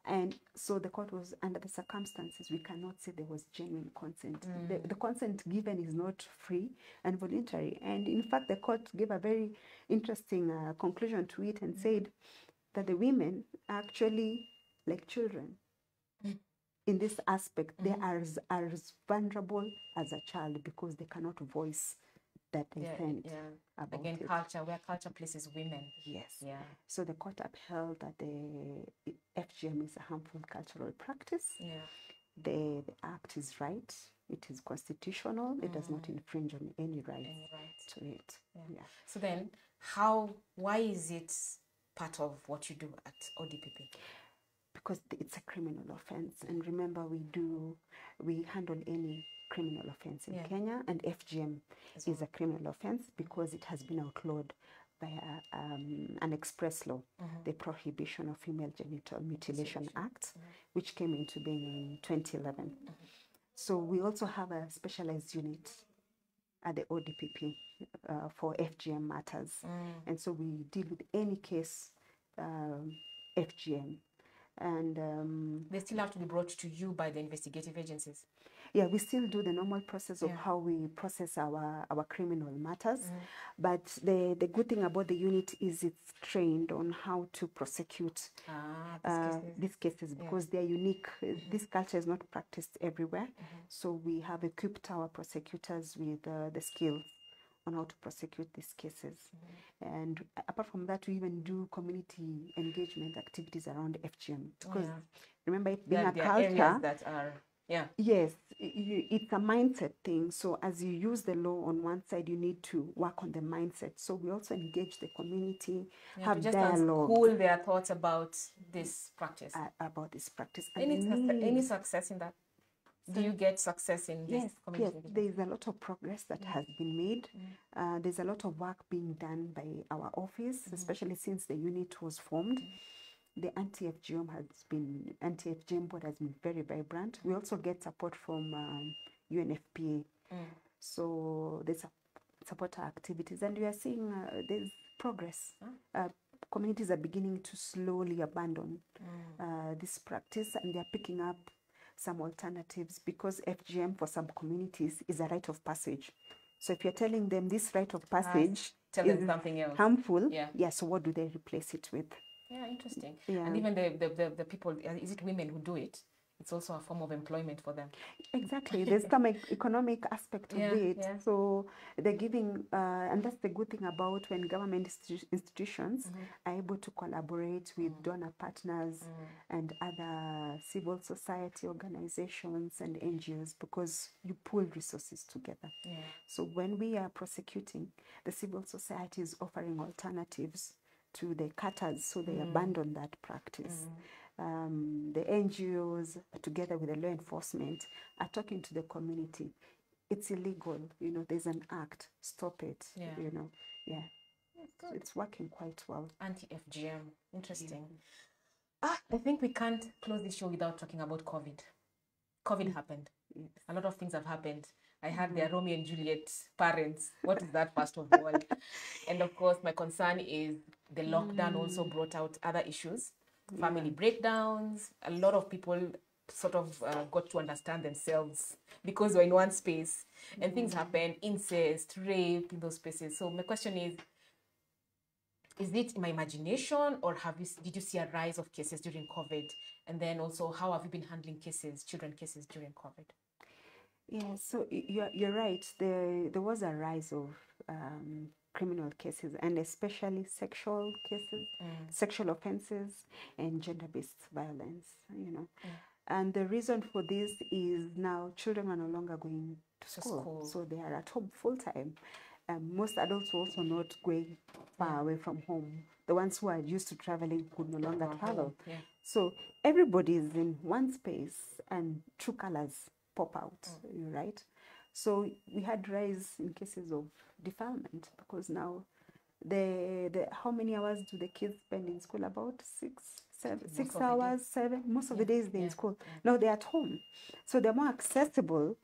And so the court was under the circumstances we cannot say there was genuine consent. The, Mm. the consent given is not free and voluntary. And in fact, the court gave a very interesting uh, conclusion to it Mm. and said that the women are actually like children Mm. in this aspect they Mm-hmm. are as, are as vulnerable as a child because they cannot voice that they Yeah, think yeah. about Again, it. culture, where culture places women. yes Yeah. so the court upheld that the fgm is a harmful cultural practice Yeah. the, the act is right it is constitutional it does not infringe on any right Mm. Any rights. to it yeah. So then, how? Why is it part of what you do at ODPP? because it's a criminal offense and remember we do we handle any criminal offense in Yeah. kenya and fgm is a criminal offense because it has been outlawed by a, um, an express law Mm-hmm. the prohibition of female genital mutilation act which came into being in 2011 Mm-hmm. so we also have a specialized unit at the odpp uh, for fgm matters Mm. and so we deal with any case um, fgm and um, They still have to be brought to you by the investigative agencies. Yeah we still do the normal process of Yeah. Mm. how we process our our criminal matters but the the good thing about the unit is it's trained on how to prosecute Ah, uh, these cases because they are unique Mm-hmm. this culture is not practiced everywhere so we have equipped our prosecutors with uh, the skills on how to prosecute these cases Mm-hmm. and apart from that we even do community engagement activities around fgm because yeah. remember it being there, a culture that are yeah. Yes, you, it's a mindset thing. So as you use the law on one side, you need to work on the mindset. So we also engage the community, yeah have just dialogue cool their thoughts about this practice. uh, about this practice. any, any success in that? Do you get success in this Yes, yes, community? engagement? there is a lot of progress that has been made. Uh, there's a lot of work being done by our office, especially since the unit was formed. The anti-FGM has been anti-FGM board has been very vibrant. We also get support from um, UNFPA, so there's a support our activities, and we are seeing uh, there's progress. Uh, communities are beginning to slowly abandon uh, this practice, and they are picking up some alternatives because FGM for some communities is a rite of passage. So if you're telling them this rite of passage tell them is something else. harmful, Yeah. yeah. So what do they replace it with? Yeah, interesting. Yeah. And even the, the, the, the people, uh, is it women who do it? It's also a form of employment for them. Exactly. There's <laughs> some economic aspect of Yeah, it. yeah. So they're giving, uh, and that's the good thing about when government institu- institutions Mm-hmm. are able to collaborate with donor partners Mm. and other civil society organizations and NGOs because you pool resources together. Yeah. So when we are prosecuting, the civil society is offering alternatives to the cutters, so they abandon that practice. Um, the NGOs, together with the law enforcement, are talking to the community. It's illegal, you know. There's an act. Stop it. Yeah. You know. Yeah. So it's working quite well. Anti FGM. Interesting. Ah, I think we can't close this show without talking about COVID. COVID happened. Yes. A lot of things have happened. I had their mm-hmm. Romeo and Juliet parents. What is that, first of all? <laughs> and of course, my concern is the lockdown also mm. brought out other issues, family breakdowns. A lot of people sort of uh, got to understand themselves because we're in one space and things mm-hmm. happen incest, rape in those spaces. So, my question is is it my imagination or have you did you see a rise of cases during covid and then also how have you been handling cases children cases during covid Yeah, so you're, you're right. There, there was a rise of um, criminal cases and especially sexual cases, sexual offenses, and gender based violence, you know. And the reason for this is now children are no longer going to school, school. so they are at home full time. Um, most adults were also not going far away from home. The ones who are used to traveling could no longer travel. yeah So everybody is in one space and true colors pop out, mm. you right? So we had rise in cases of defilement because now the the how many hours do the kids spend in school? About six, seven, six of the day. hours, seven. Most of the days they're in yeah, school. Now they're at home, so they're more accessible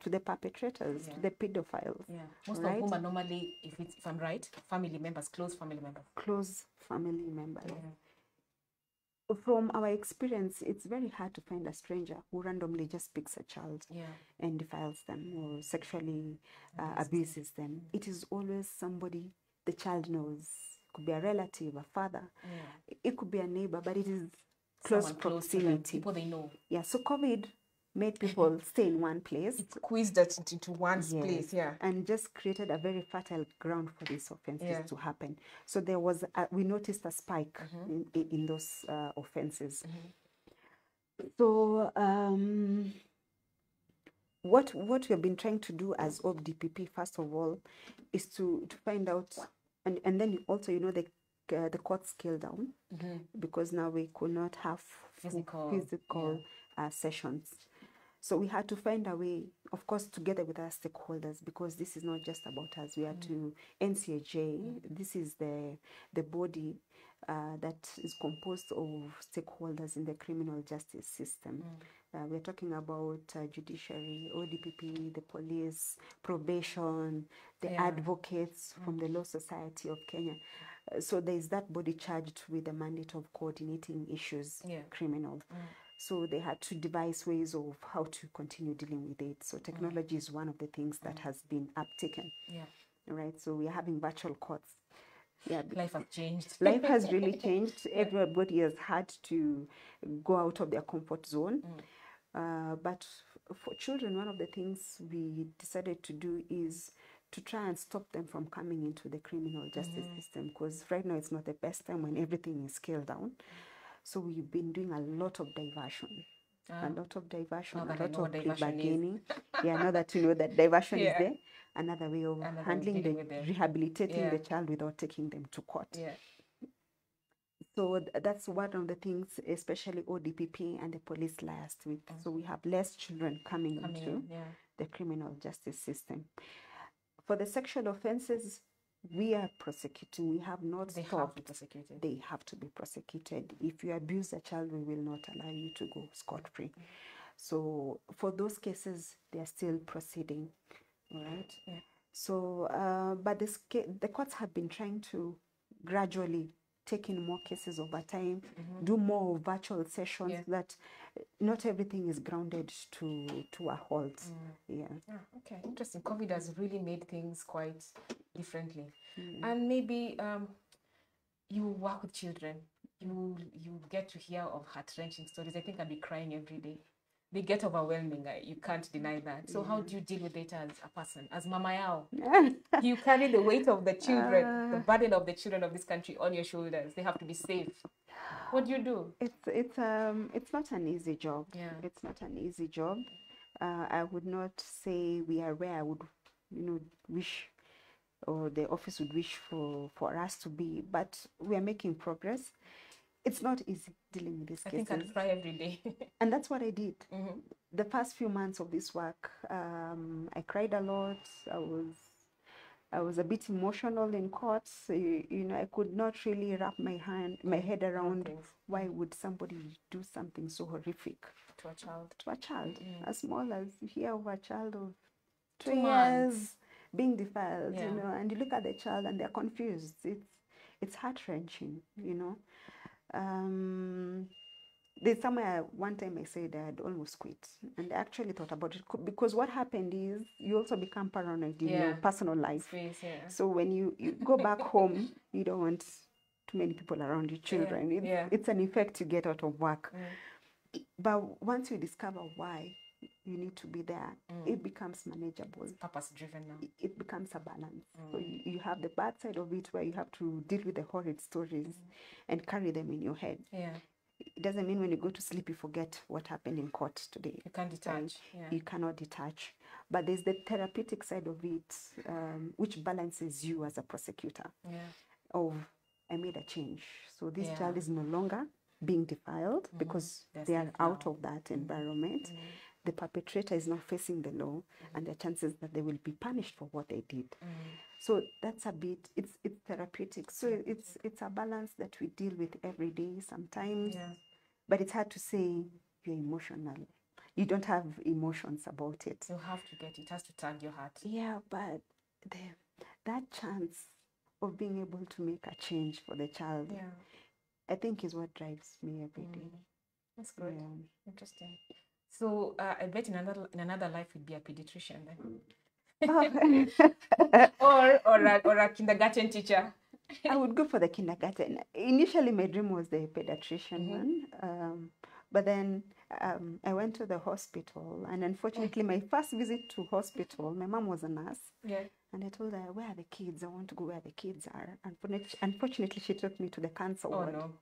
to the perpetrators, to the pedophiles, yeah most Right. of whom are normally if it's if i'm right family members close family members close family members. yeah. From our experience, it's very hard to find a stranger who randomly just picks a child yeah and defiles them or sexually uh, abuses them. It is always somebody the child knows. Could be a relative, a father. yeah It could be a neighbor, but it is close Someone close proximity. people they know yeah. So COVID made <laughs> people stay in one place. it squeezed that into, one Yes, place yeah and just created a very fertile ground for these offenses Yeah. to happen. So there was, a, we noticed a spike Mm-hmm. in, in, in those uh, offenses. So um, what what we have been trying to do as ODPP, first of all, is to to find out, and and then also you know the uh, the court scaled down because now we could not have Physical, physical uh, sessions. So we had to find a way, of course, together with our stakeholders, because this is not just about us. We had to NCAJ. This is the the body uh, that is composed of stakeholders in the criminal justice system. Uh, we're talking about uh, judiciary, ODPP, the police, probation, the Yeah. advocates from the Law Society of Kenya. Uh, so there is that body charged with the mandate of coordinating issues Yeah. criminal. So they had to devise ways of how to continue dealing with it. So mm. technology is one of the things that mm. has been uptaken, yeah right? So we are having virtual courts. Yeah, life has changed life has really <laughs> changed. Everybody has had to go out of their comfort zone. Mm. Uh, but for children, one of the things we decided to do is to try and stop them from coming into the criminal justice mm-hmm. system because right now it's not the best time when everything is scaled down. So we've been doing a lot of diversion. a ah. lot of diversion, a lot of what diversion is. bargaining. <laughs> yeah, now that you know that diversion Yeah. is there, another way of Another handling the, them. rehabilitating Yeah. the child without taking them to court. yeah So th- that's one of the things, especially ODPP and the police liaised with. Mm. So we have less children coming, coming into in yeah the criminal justice system. For the sexual offenses, we are prosecuting. We have not they have stopped. to be prosecuted They have to be prosecuted. If you abuse a child, we will not allow you to go scot free. So for those cases, they are still proceeding. All right. Yeah. So, uh, but the, the courts have been trying to gradually take in more cases over time, do more virtual sessions Yeah. that not everything is grounded to to a halt. Yeah. Ah, okay, interesting. COVID has really made things quite differently. And maybe um, you work with children. you you get to hear of heart wrenching stories. I think I'd be crying every day. They get overwhelming. You can't deny that. So how do you deal with it as a person, as Mama Yao? <laughs> you carry the weight of the children, the burden of the children of this country on your shoulders. They have to be safe. What do you do? It's it's um it's not an easy job. Yeah. It's not an easy job. Uh, I would not say we are where I would, you know, wish or the office would wish for for us to be, but we are making progress. It's not easy dealing with these I cases, think I'd cry every day. <laughs> and that's what I did. Mhm. The first few months of this work, um, I cried a lot. I was I was a bit emotional in court. You, you know, I could not really wrap my hand, my head around things. why would somebody do something so horrific to a child. to a child Mm. as small as you hear of a child of two, Two years months. being defiled, Yeah. you know, and you look at the child and they're confused. It's it's heart wrenching, you know. Um, there's somewhere one time I said I had almost quit, and I actually thought about it because what happened is you also become paranoid in your Yeah. personal life. Space, yeah. So when you, you go back home, you don't want too many people around your children. It's, yeah. it's an effect you get out of work. Mm. But once you discover why you need to be there, Mm. it becomes manageable. Purpose driven now. It- It becomes a balance. So Mm. you, you have the bad side of it where you have to deal with the horrid stories and carry them in your head. Yeah. It doesn't mean when you go to sleep you forget what happened in court today. You can't detach. Yeah. You cannot detach. But there's the therapeutic side of it, um, which balances you as a prosecutor. Yeah. Of I made a change. So this child is no longer being defiled because They're they are out now. of that environment. The perpetrator is now facing the law, and the chances that they will be punished for what they did. Mm. So that's a bit. It's it's therapeutic. So it's it's a balance that we deal with every day sometimes. Yeah. But it's hard to say you're emotional. You don't have emotions about it. You have to get it has to tug your heart. Yeah, but the, that chance of being able to make a change for the child, Yeah. I think, is what drives me every day. That's good. Yeah. Interesting. So uh, I bet in another in another life you'd be a pediatrician then. <laughs> or or a, or a <laughs> kindergarten teacher. I would go for the kindergarten. Initially, my dream was the pediatrician one, um, but then um, I went to the hospital, and unfortunately, my first visit to hospital, my mom was a nurse, Yeah. and I told her, "Where are the kids? I want to go where the kids are." Unfortunately, unfortunately she took me to the cancer Oh ward. no.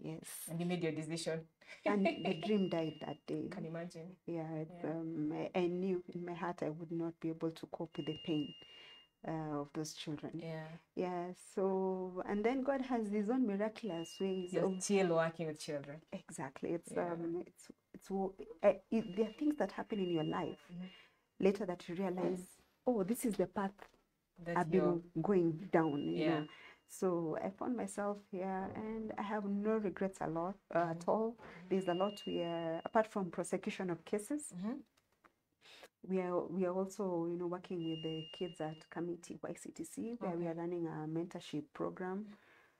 Yes, And you made your decision. and <laughs> the dream died that day. Can you imagine. Yeah, it's, Yeah. Um, I, I knew in my heart I would not be able to cope with the pain uh, of those children. Yeah. Yeah, so and then God has His own miraculous ways You're of still working with children. exactly. It's Yeah. um, it's it's uh, it, there are things that happen in your life Mhm. later that you realize, oh, this is the path That I've been going down. You Yeah. know. So I found myself here, and I have no regrets a lot uh, at all. There's a lot we are apart from prosecution of cases. Mhm. We are we are also you know working with the kids at Kamiti YCTC where we are running a mentorship program.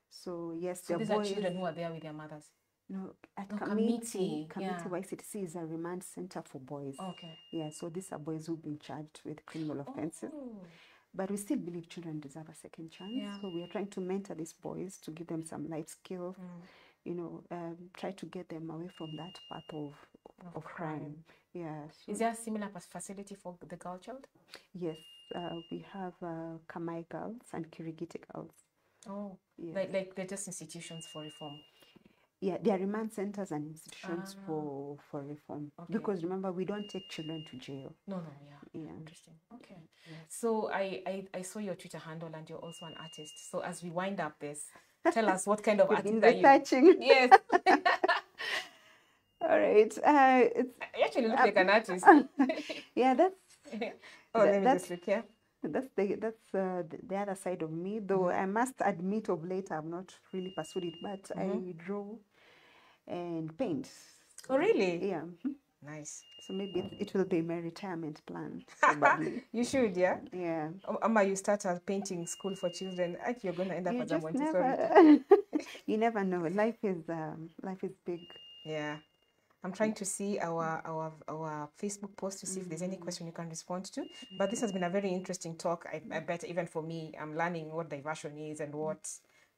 So yes, So the these boys. are children who are there with their mothers. No, at No, Kamiti, Kamiti, Kamiti yeah. YCTC is a remand center for boys. Okay. Yeah, so these are boys who've been charged with criminal offenses. Oh. But we still believe children deserve a second chance. Yeah. So we are trying to mentor these boys to give them some life skills, Mm. you know, um, try to get them away from that path of, of, crime. Yeah. So Is there a similar facility for the girl child? yes, uh, we have uh, Kamae girls and Kirigiti girls. Oh, Yeah. like like they're just institutions for reform. Yeah, they are remand centers and institutions Ah. for, for reform. Okay. Because remember, we don't take children to jail. No, no, yeah. Yeah. Interesting. Okay. So I, I I saw your Twitter handle and you're also an artist. So as we wind up this, tell us what kind of <laughs> artist are you? researching. <laughs> Yes. <laughs> All right. Uh, it's You actually look like an artist. yeah, that's oh, That- let me that's- just look here. that's the that's uh, the, the other side of me. Though I must admit, of late I've not really pursued it, but I draw and paint. Oh, really? Yeah. Nice. So maybe it, will be my retirement plan. <laughs> Probably. You should, yeah. yeah. Um, Amma, you start a painting school for children. I you're gonna end up You as a Montessori. never. <laughs> you never know. Life is um, life is big. Yeah. I'm trying to see our our our Facebook post to see if there's any question you can respond to. But this has been a very interesting talk. I, I bet even for me, I'm learning what diversion is and what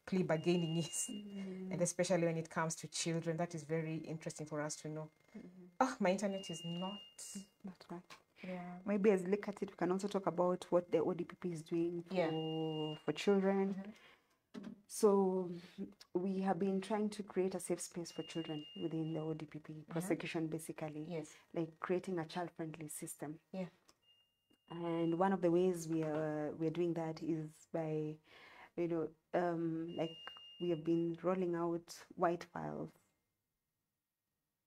plea bargaining is, mm-hmm. and especially when it comes to children. That is very interesting for us to know. Oh, my internet is not. That's right. Yeah. Maybe as look at it, we can also talk about what the ODPP is doing for, Yeah. for children. Mm-hmm. So we have been trying to create a safe space for children within the ODPP prosecution, basically, Yes. like creating a child-friendly system. Yeah. And one of the ways we are we are doing that is by, you know, um, like we have been rolling out white files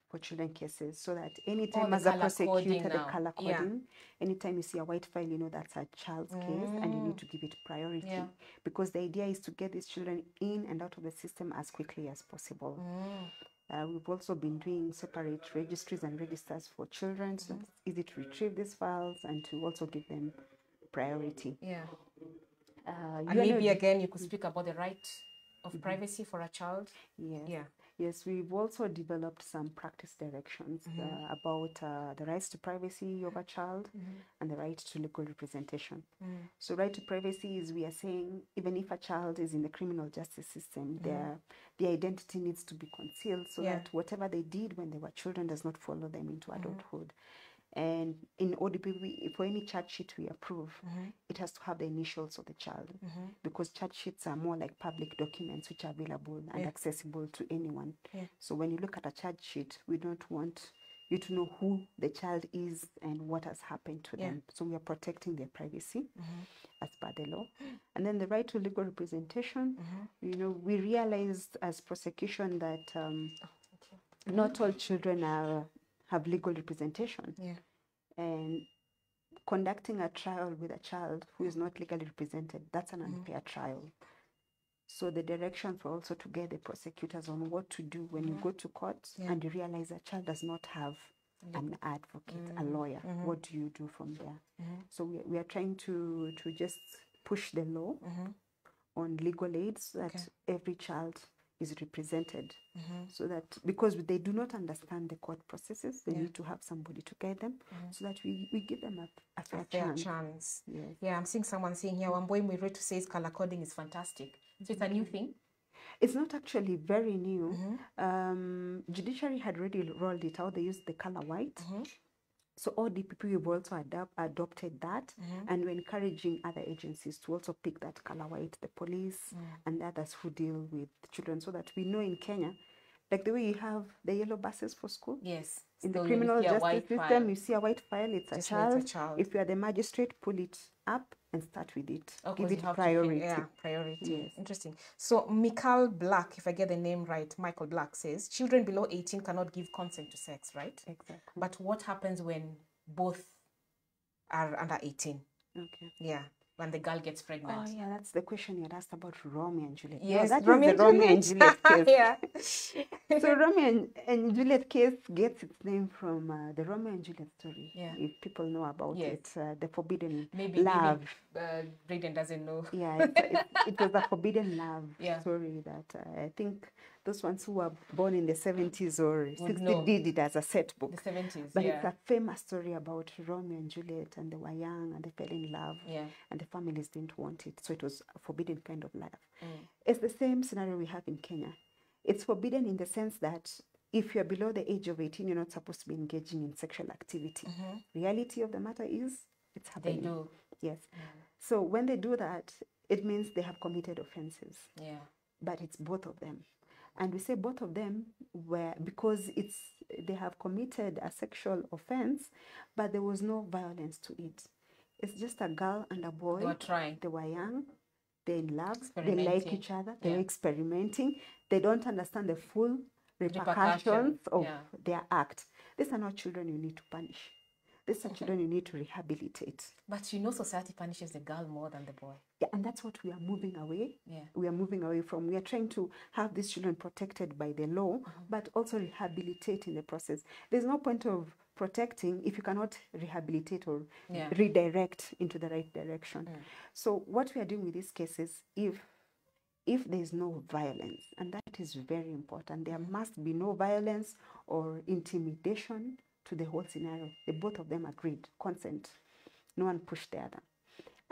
for children cases, so that anytime the as a prosecutor, the color Yeah. coding, anytime you see a white file, you know that's a child's case, and you need to give it priority Yeah. because the idea is to get these children in and out of the system as quickly as possible. Uh, we've also been doing separate registries and registers for children, so it's easy to retrieve these files and to also give them priority. Yeah. Uh, And maybe again, you could speak about the right of privacy for a child. yes. Yeah. Yes, we've also developed some practice directions uh, about uh, the rights to privacy of a child and the right to legal representation. So, right to privacy is we are saying even if a child is in the criminal justice system, their their identity needs to be concealed so Yeah. that whatever they did when they were children does not follow them into adulthood. And in ODP, we, for any charge sheet we approve, mm-hmm. it has to have the initials of the child mm-hmm. because charge sheets are more like public documents which are available and Yeah. accessible to anyone. Yeah. So when you look at a charge sheet, we don't want you to know who the child is and what has happened to Yeah. them. So we are protecting their privacy mm-hmm. as per the law. And then the right to legal representation, you know, we realized as prosecution that um, oh, not all children are, have legal representation. Yeah. and conducting a trial with a child who is not legally represented that's an mm-hmm. unfair trial. So the directions were also to get the prosecutors on what to do when you mm-hmm. go to court Yeah. and you realize a child does not have an advocate a mm-hmm. lawyer. What do you do from there? So we, we are trying to to just push the law on legal aid so that Okay. every child is represented mm-hmm. so that because they do not understand the court processes they Yeah. need to have somebody to guide them mm-hmm. so that we, we give them a, a fair, Fair chance chance. Yes. Yeah, I'm seeing someone saying here, one Wambui Mwiretu says color coding is fantastic. So it's a new thing. it's not actually very new mm-hmm. um, judiciary had already rolled it out they used the color white so all DPP we've also adopt, adopted that mm-hmm. and we're encouraging other agencies to also pick that color white the police mm. and the others who deal with children so that we know in Kenya like the way you have the yellow buses for school Yes. in the Still, when you criminal justice system, file. you see a white file, it's a, know it's a child. child. If you are the magistrate, pull it up and start with it. Oh, Give it priority. pick- yeah, priority. Yes. Interesting. So Michael Black, if I get the name right, Michael Black says children below 18 cannot give consent to sex, right? Exactly. But what happens when both are under 18? Okay. Yeah, when the girl gets pregnant. Oh yeah, that's the question you had asked about Romeo and Juliet. No, Yes, that is Romeo the Romeo and Juliet. <laughs> Case. yeah. <laughs> so Romeo and, and Juliet case gets its name from uh, the Romeo and Juliet story. Yeah. If people know about Yes. it, uh, the forbidden Maybe love. maybe uh, Braden doesn't know. Yeah, it's, it, it was a <laughs> forbidden love Yeah. story that uh, I think those ones who were born in the 70s or 60s know. did it as a set book. The 70s. But yeah. it's a famous story about Romeo and Juliet, and they were young and they fell in love, yeah. and the families didn't want it. So it was a forbidden kind of love. Mm. It's the same scenario we have in Kenya. It's forbidden in the sense that if you're below the age of 18, you're not supposed to be engaging in sexual activity. Reality of the matter is, it's Mm-hmm. They happening. do. Yes. So when they do that, it means they have committed offenses Yeah. but it's both of them and we say both of them were because it's they have committed a sexual offense but there was no violence to it. It's just a girl and a boy. They were trying. they were young. They're in love. They like each other. They're Yeah. experimenting. They don't understand the full Repercussions, repercussions of yeah. their act. These are not children you need to punish these are children you need to rehabilitate But you know, society punishes the girl more than the boy. yeah, and that's what we are moving away. Yeah. We are moving away from. We are trying to have these children protected by the law, mm-hmm. but also rehabilitate in the process. There's no point of protecting if you cannot rehabilitate or Yeah. redirect into the right direction. Mm. So what we are doing with these cases, if if there is no violence, and that is very important, there must be no violence or intimidation to the whole scenario. The both of them agreed, consent. No one pushed the other.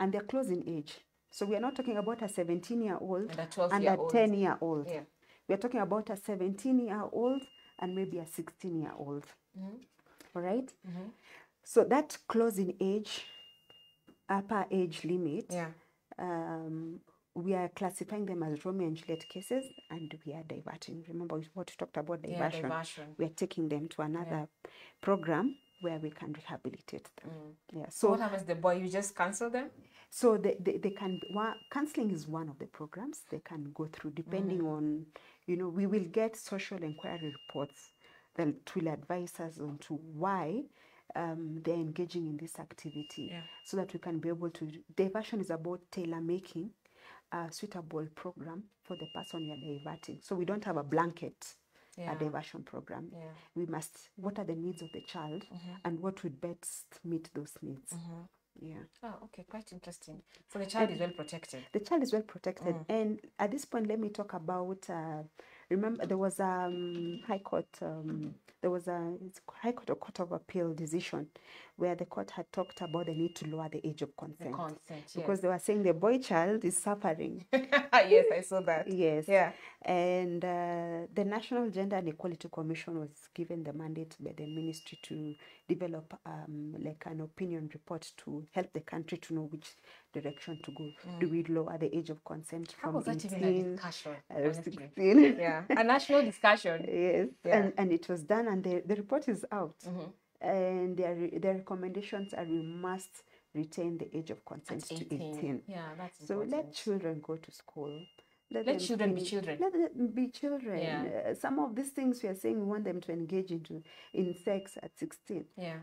And they're close in age. So we are not talking about a 17 year old And a 12 and year a old. 10 year old. Yeah. We are talking about a 17 year old and maybe a 16 year old. All right? So that closing age, upper age limit, Yeah. um, we are classifying them as Romeo and Juliet cases and we are diverting. Remember what we talked about Yeah, diversion? diversion. We are taking them to another program where we can rehabilitate them. Yeah. So what happens to the boy? You just cancel them? so they, they, they can one, counseling is one of the programs they can go through depending on you know we will get social inquiry reports that will advise us on to why um, they're engaging in this activity Yeah. so that we can be able to diversion is about tailor making a suitable program for the person you're diverting. So we don't have a blanket Yeah. a diversion program. Yeah. we must what are the needs of the child mm-hmm. and what would best meet those needs. Mm-hmm. Yeah. Oh, okay, quite interesting. So the child is well protected. the child is well protected. Mm. And at this point let me talk about uh, remember there was a um, high court um, there was a it's high court or court of appeal decision where the court had talked about the need to lower the age of The consent consent. because they were saying the boy child is suffering yes. <laughs> yes, I saw that. yes Yeah. and uh, the national gender and equality commission was given the mandate by the ministry to develop um, like an opinion report to help the country to know which direction to go do we lower the age of consent How from was that 18 even a discussion? 16 Yeah. A national discussion. <laughs> yes Yeah. and, and it was done and the, the report is out and their, their recommendations are we must retain the age of consent to 18. 18 Yeah, that's so important. let children go to school. Let them children be children. Let them be children. Yeah. Uh, some of these things we are saying we want them to engage into in sex at 16. Yeah.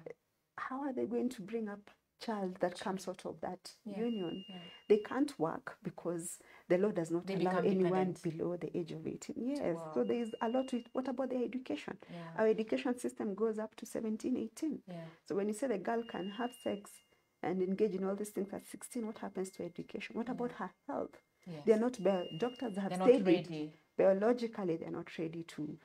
How are they going to bring up child that comes out of that Yeah. union? Yeah. They can't work because the law does not They allow anyone below the age of 18. Yes. Wow. So there is a lot to it. What about their education? Yeah. Our education system goes up to 17, 18. Yeah. So when you say the girl can have sex and engage in all these things at 16, what happens to education? What about her health? Yes. They're not, doctors have They're not said it. ready. Biologically, they're not ready to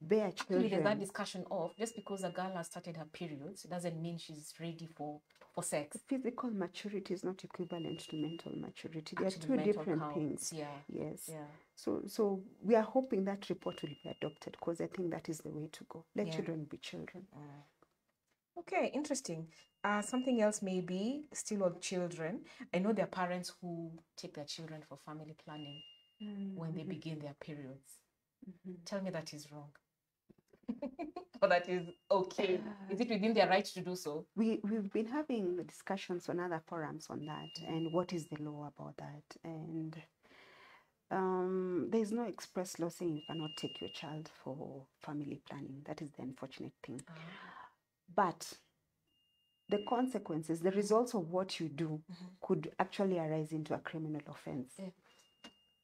bear children. Actually, there's that discussion of just because a girl has started her periods doesn't mean she's ready for for sex. Physical maturity is not equivalent to mental maturity. They are two different counts, things. Yeah. Yes. Yeah. So, so we are hoping that report will be adopted because I think that is the way to go. Let Yeah. children be children. Mm. Okay, interesting. Uh, something else maybe still on children. I know there are parents who take their children for family planning when they begin their periods. Tell me that is wrong. <laughs> or that is okay. Is it within their right to do so? We we've been having discussions on other forums on that and what is the law about that and um, there is no express law saying you cannot take your child for family planning. That is the unfortunate thing. But the consequences, the results of what you do mm-hmm. could actually arise into a criminal offense. Yeah.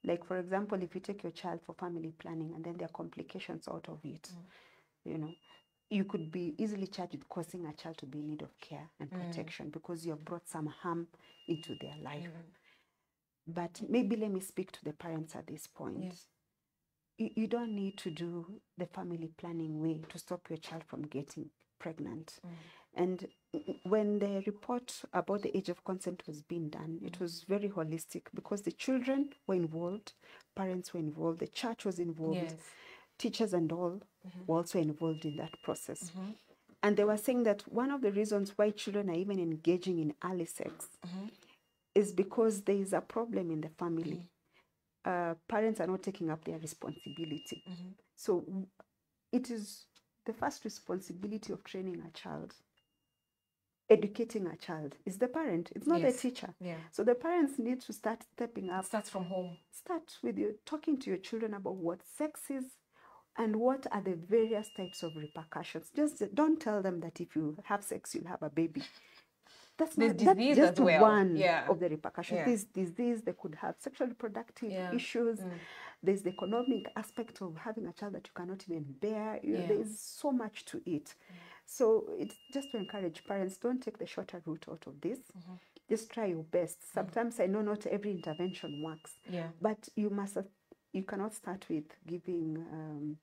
Like, for example, if you take your child for family planning and then there are complications out of it, mm. you know, you could be easily charged with causing a child to be in need of care and mm. protection because you have brought some harm into their life. Mm. But maybe let me speak to the parents at this point. Yes. You, you don't need to do the family planning way to stop your child from getting pregnant. Mm. And when the report about the age of consent was being done, it mm. was very holistic because the children were involved, parents were involved, the church was involved, Yes. teachers and all mm-hmm. were also involved in that process. Mm-hmm. And they were saying that one of the reasons why children are even engaging in early sex mm-hmm. is because there is a problem in the family. Mm. Uh, parents are not taking up their responsibility. So it is the first responsibility of training a child, educating a child, is the parent. It's not Yes. the teacher. Yeah. So the parents need to start stepping up. It starts from home. Start with you talking to your children about what sex is and what are the various types of repercussions. Just don't tell them that if you have sex, you'll have a baby. That's There's not that's just as well. one Yeah. of the repercussions. Yeah. There's disease, they could have sexual reproductive Yeah. issues. Mm. There's the economic aspect of having a child that you cannot even bear. You know, There's so much to it. So it's just to encourage parents, don't take the shorter route out of this. Mm-hmm. Just try your best. Sometimes I know not every intervention works, Yeah. but you must you cannot start with giving um,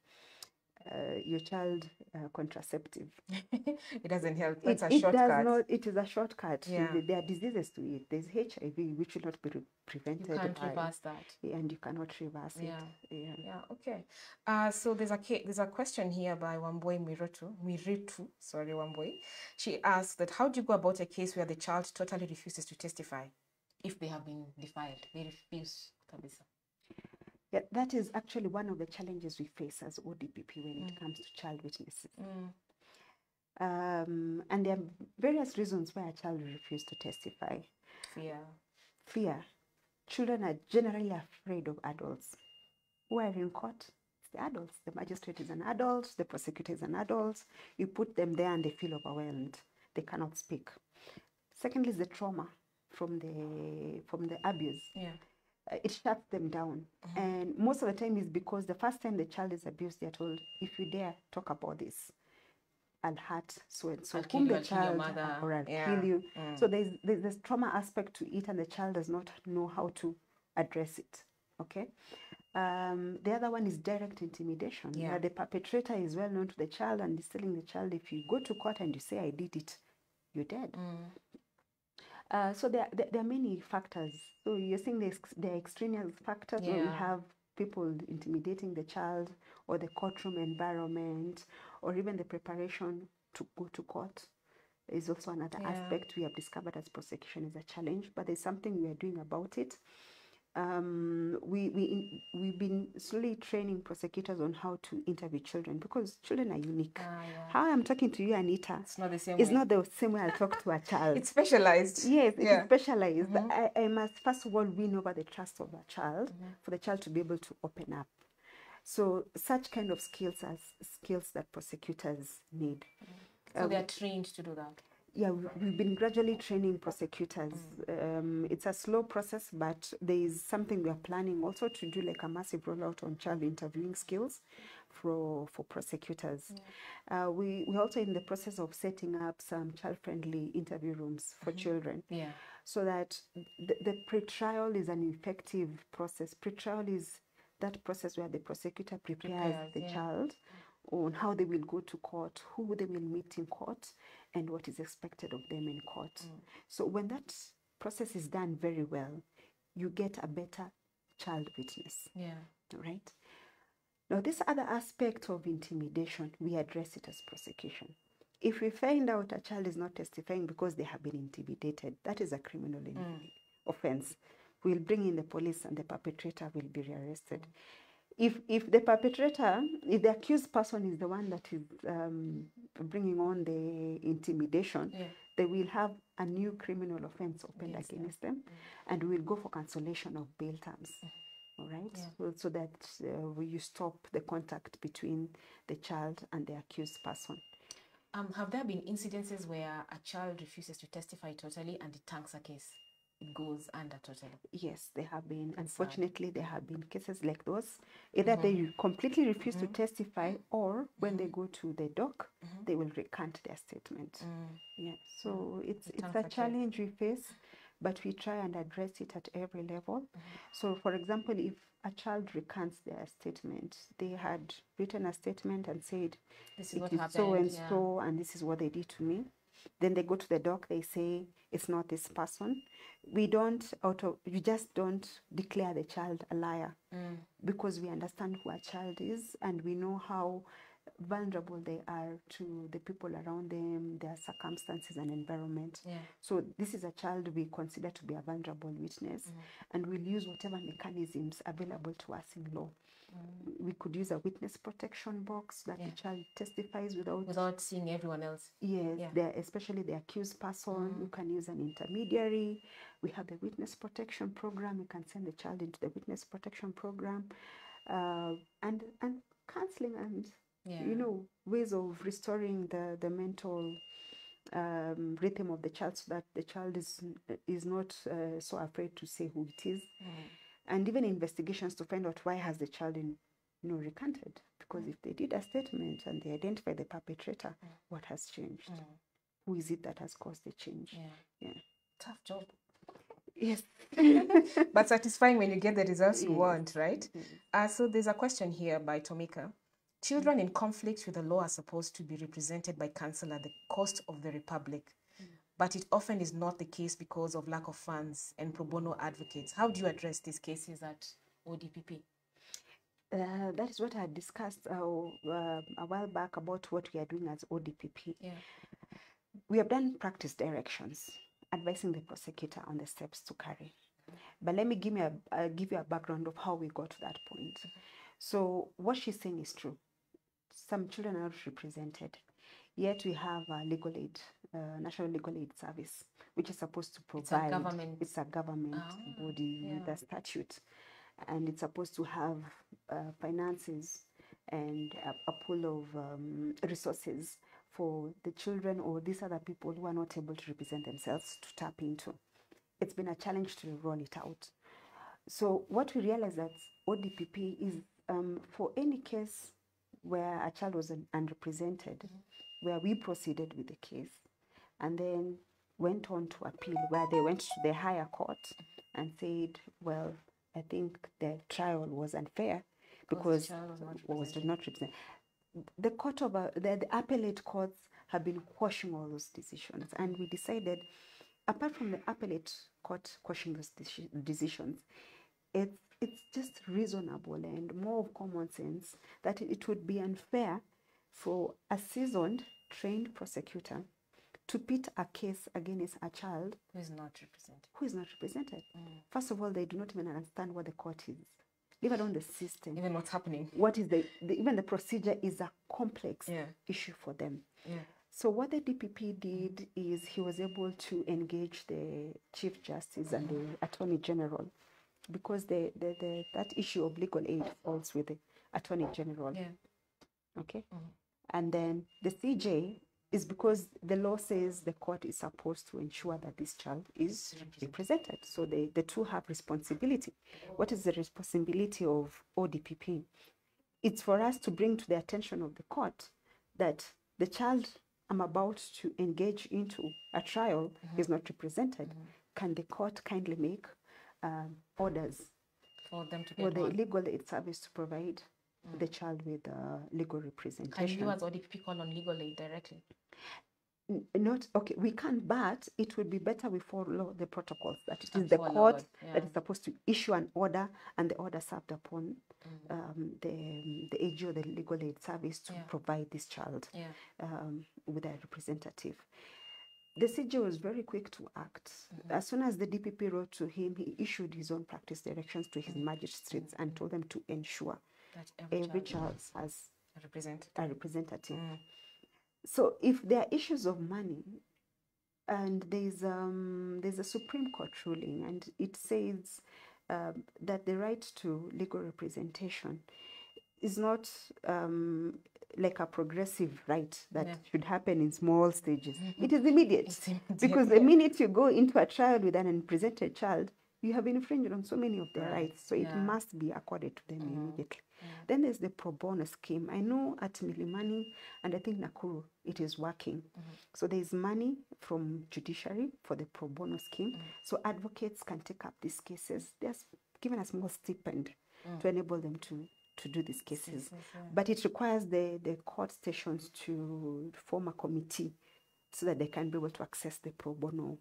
uh, your child uh, contraceptive. <laughs> it doesn't help. It, a it shortcut. does not. It is a shortcut. Yeah. There- are diseases to it. There's HIV, which will not be re- you prevented can't by, reverse that. and you cannot reverse Yeah. it. Yeah. Yeah, okay. Uh, so there's a there's a question here by Wambui Miritu, Miritu, sorry, Wambui. She asks that how do you go about a case where the child totally refuses to testify if they have been defiled? They refuse, kabisa. Yeah, that is actually one of the challenges we face as ODPP when it comes to child witnesses. Mm. Um, and there are various reasons why a child will refuse to testify. Fear. Fear. Children are generally afraid of adults. Who are in court? It's the adults. The magistrate is an adult, the prosecutor is an adult. You put them there and they feel overwhelmed. They cannot speak. Secondly, is the trauma from the from the abuse. Yeah. Uh, it shuts them down. And most of the time is because the first time the child is abused, they're told, if you dare talk about this, I'll hurt so and so. I'll kill you, the I'll kill your child, or I'll Yeah. kill you. Mm. So there's, there's this trauma aspect to it, and the child does not know how to address it. Okay. Um, the other one is direct intimidation. Yeah. where the perpetrator is well known to the child and is telling the child, if you go to court and you say I did it, you're dead. Mm. Uh, so there, there, there are many factors. So you're saying there's, there are extraneous factors where we have people intimidating the child or the courtroom environment or even the preparation to go to court is also another Yeah. aspect we have discovered as prosecution is a challenge, but there's something we are doing about it. Um, we, we, we've been slowly training prosecutors on how to interview children because children are unique. Ah, yeah. How I'm talking to you, Anita, It's not the same is way. not the same way I'll talk to a child. <laughs> It's specialized. Yes, Yeah. specialized. I, I must first of all win over the trust of a child Mm-hmm. for the child to be able to open up. So such kind of skills are s- skills that prosecutors need. So they are trained to do that. Yeah, we- we've been gradually training prosecutors. Um, it's a slow process, but there is something we are planning also to do like a massive rollout on child interviewing skills for for prosecutors. Uh, we we're also in the process of setting up some child-friendly interview rooms for children Yeah. so that the, the pre-trial is an effective process. Pre-trial is that process where the prosecutor prepares Prepares, the yeah. child on how they will go to court, who they will meet in court, and what is expected of them in court. Mm. So when that process is done very well, you get a better child witness, Yeah. right? Now, this other aspect of intimidation, we address it as prosecution. If we find out a child is not testifying because they have been intimidated, that is a criminal in- offense. We'll bring in the police and the perpetrator will be rearrested. If, if the perpetrator, if the accused person is the one that is um, bringing on the intimidation, Yeah. they will have a new criminal offense opened Against them. against them, and we'll go for cancellation of bail terms. All right, Yeah. so, so that uh, we- you stop the contact between the child and the accused person. Um, have there been incidences where a child refuses to testify totally and it tanks a case? Goes under totally. Yes, there have been. Unfortunately, there have been cases like those. Either they Mm-hmm. completely refuse to testify, or when they go to the dock, they will recant their statement. Mm. Yeah, so it's It it's a challenge we face, but we try and address it at every level. Mm-hmm. So, for example, if a child recants their statement, they had written a statement and said, This is "It what is so and yeah. so, and this is what they did to me." Then they go to the dock. They say it's not this person. We don't auto. You just don't declare the child a liar Mm. because we understand who a child is and we know how vulnerable they are to the people around them, their circumstances and environment. Yeah. So this is a child we consider to be a vulnerable witness and we'll use whatever mechanisms available to us in law. We could use a witness protection box that Yeah. the child testifies without Without seeing everyone else. Yes, Yeah. the, especially the accused person. You can use an intermediary. We have the witness protection program. You can send the child into the witness protection program, uh, and and counseling and Yeah. you know ways of restoring the the mental um, rhythm of the child, so that the child is is not uh, so afraid to say who it is, Mm. And even investigations to find out why has the child in you know recanted because if they did a statement and they identify the perpetrator, what has changed? Mm. who is it that has caused the change? Yeah. Yeah. Tough job. Yes. <laughs> but satisfying when you get the results you Yes. want, right? Mm. Uh, so there's a question here by Tomika. Children in conflict with the law are supposed to be represented by counsel at the cost of the Republic, but it often is not the case because of lack of funds and pro bono advocates. How do you address these cases at ODPP? Uh, that is what I discussed uh, uh, a while back about what we are doing as ODPP. Yeah. We have done practice directions advising the prosecutor on the steps to carry. But let me give, me a, uh, give you a background of how we got to that point. So, what she's saying is true. Some children are not represented, yet we have legal aid, uh, National Legal Aid Service, which is supposed to It's a provide. government- It's a government Ah, body with a statute, and it's supposed to have uh, finances and a, a pool of um, resources for the children or these other people who are not able to represent themselves to tap into. It's been a challenge to roll it out. So what we realized that ODPP is um, for any case where a child was un- unrepresented, where we proceeded with the case, and then went on to appeal, where they went to the higher court and said, well, I think the trial was unfair because was not was not represented. The court of uh, the, the appellate courts have been quashing all those decisions, and we decided, apart from the appellate court quashing those deci- decisions, it's it's just reasonable and more of common sense that it would be unfair for a seasoned, trained prosecutor to pit a case against a child Who is not represented? who is not represented. Mm. First of all, they do not even understand what the court is, leave alone the system. Even what's happening? What is the, the even the procedure is a complex Yeah. issue for them. Yeah. So what the DPP did is he was able to engage the Chief Justice and the Attorney General because the, the, the that issue of legal aid falls with the Attorney General. Yeah. Okay. Mm-hmm. And then the CJ is because the law says the court is supposed to ensure that this child is represented. So they, the two have responsibility. What is the responsibility of ODPP? It's for us to bring to the attention of the court that the child I'm about to engage into a trial is not represented. Can the court kindly make um, orders For them to for get the one. legal aid service to provide the child with uh, legal Can representation? you as ODPP call on legal aid directly? Not okay we can but it would be better we follow the protocols that it is the court that yeah. is supposed to issue an order and the order served upon mm. um, the the AG or the legal aid service to Yeah. provide this child Yeah. um, with a representative the CJ was very quick to act. Mm-hmm. As soon as the DPP wrote to him, he issued his own practice directions to his mm. magistrates and mm-hmm. told them to ensure That every, every child child has is represented. a representative. Mm. Mm. So if there are issues of money, and there's um there's a Supreme Court ruling, and it says um, that the right to legal representation is not um, like a progressive right that Yeah. should happen in small stages. It is immediate It's immediate, because the minute you go into a trial with an unrepresented child, you have infringed on so many of their Right, rights. So it must be accorded to them uh-huh. immediately. Then there's the pro bono scheme. I know at Milimani and I think Nakuru it is working. Mm-hmm. So there's money from judiciary for the pro bono scheme. Mm. So advocates can take up these cases. They're given a small stipend mm. to enable them to to do these cases. But it requires the, the court stations to form a committee so that they can be able to access the pro bono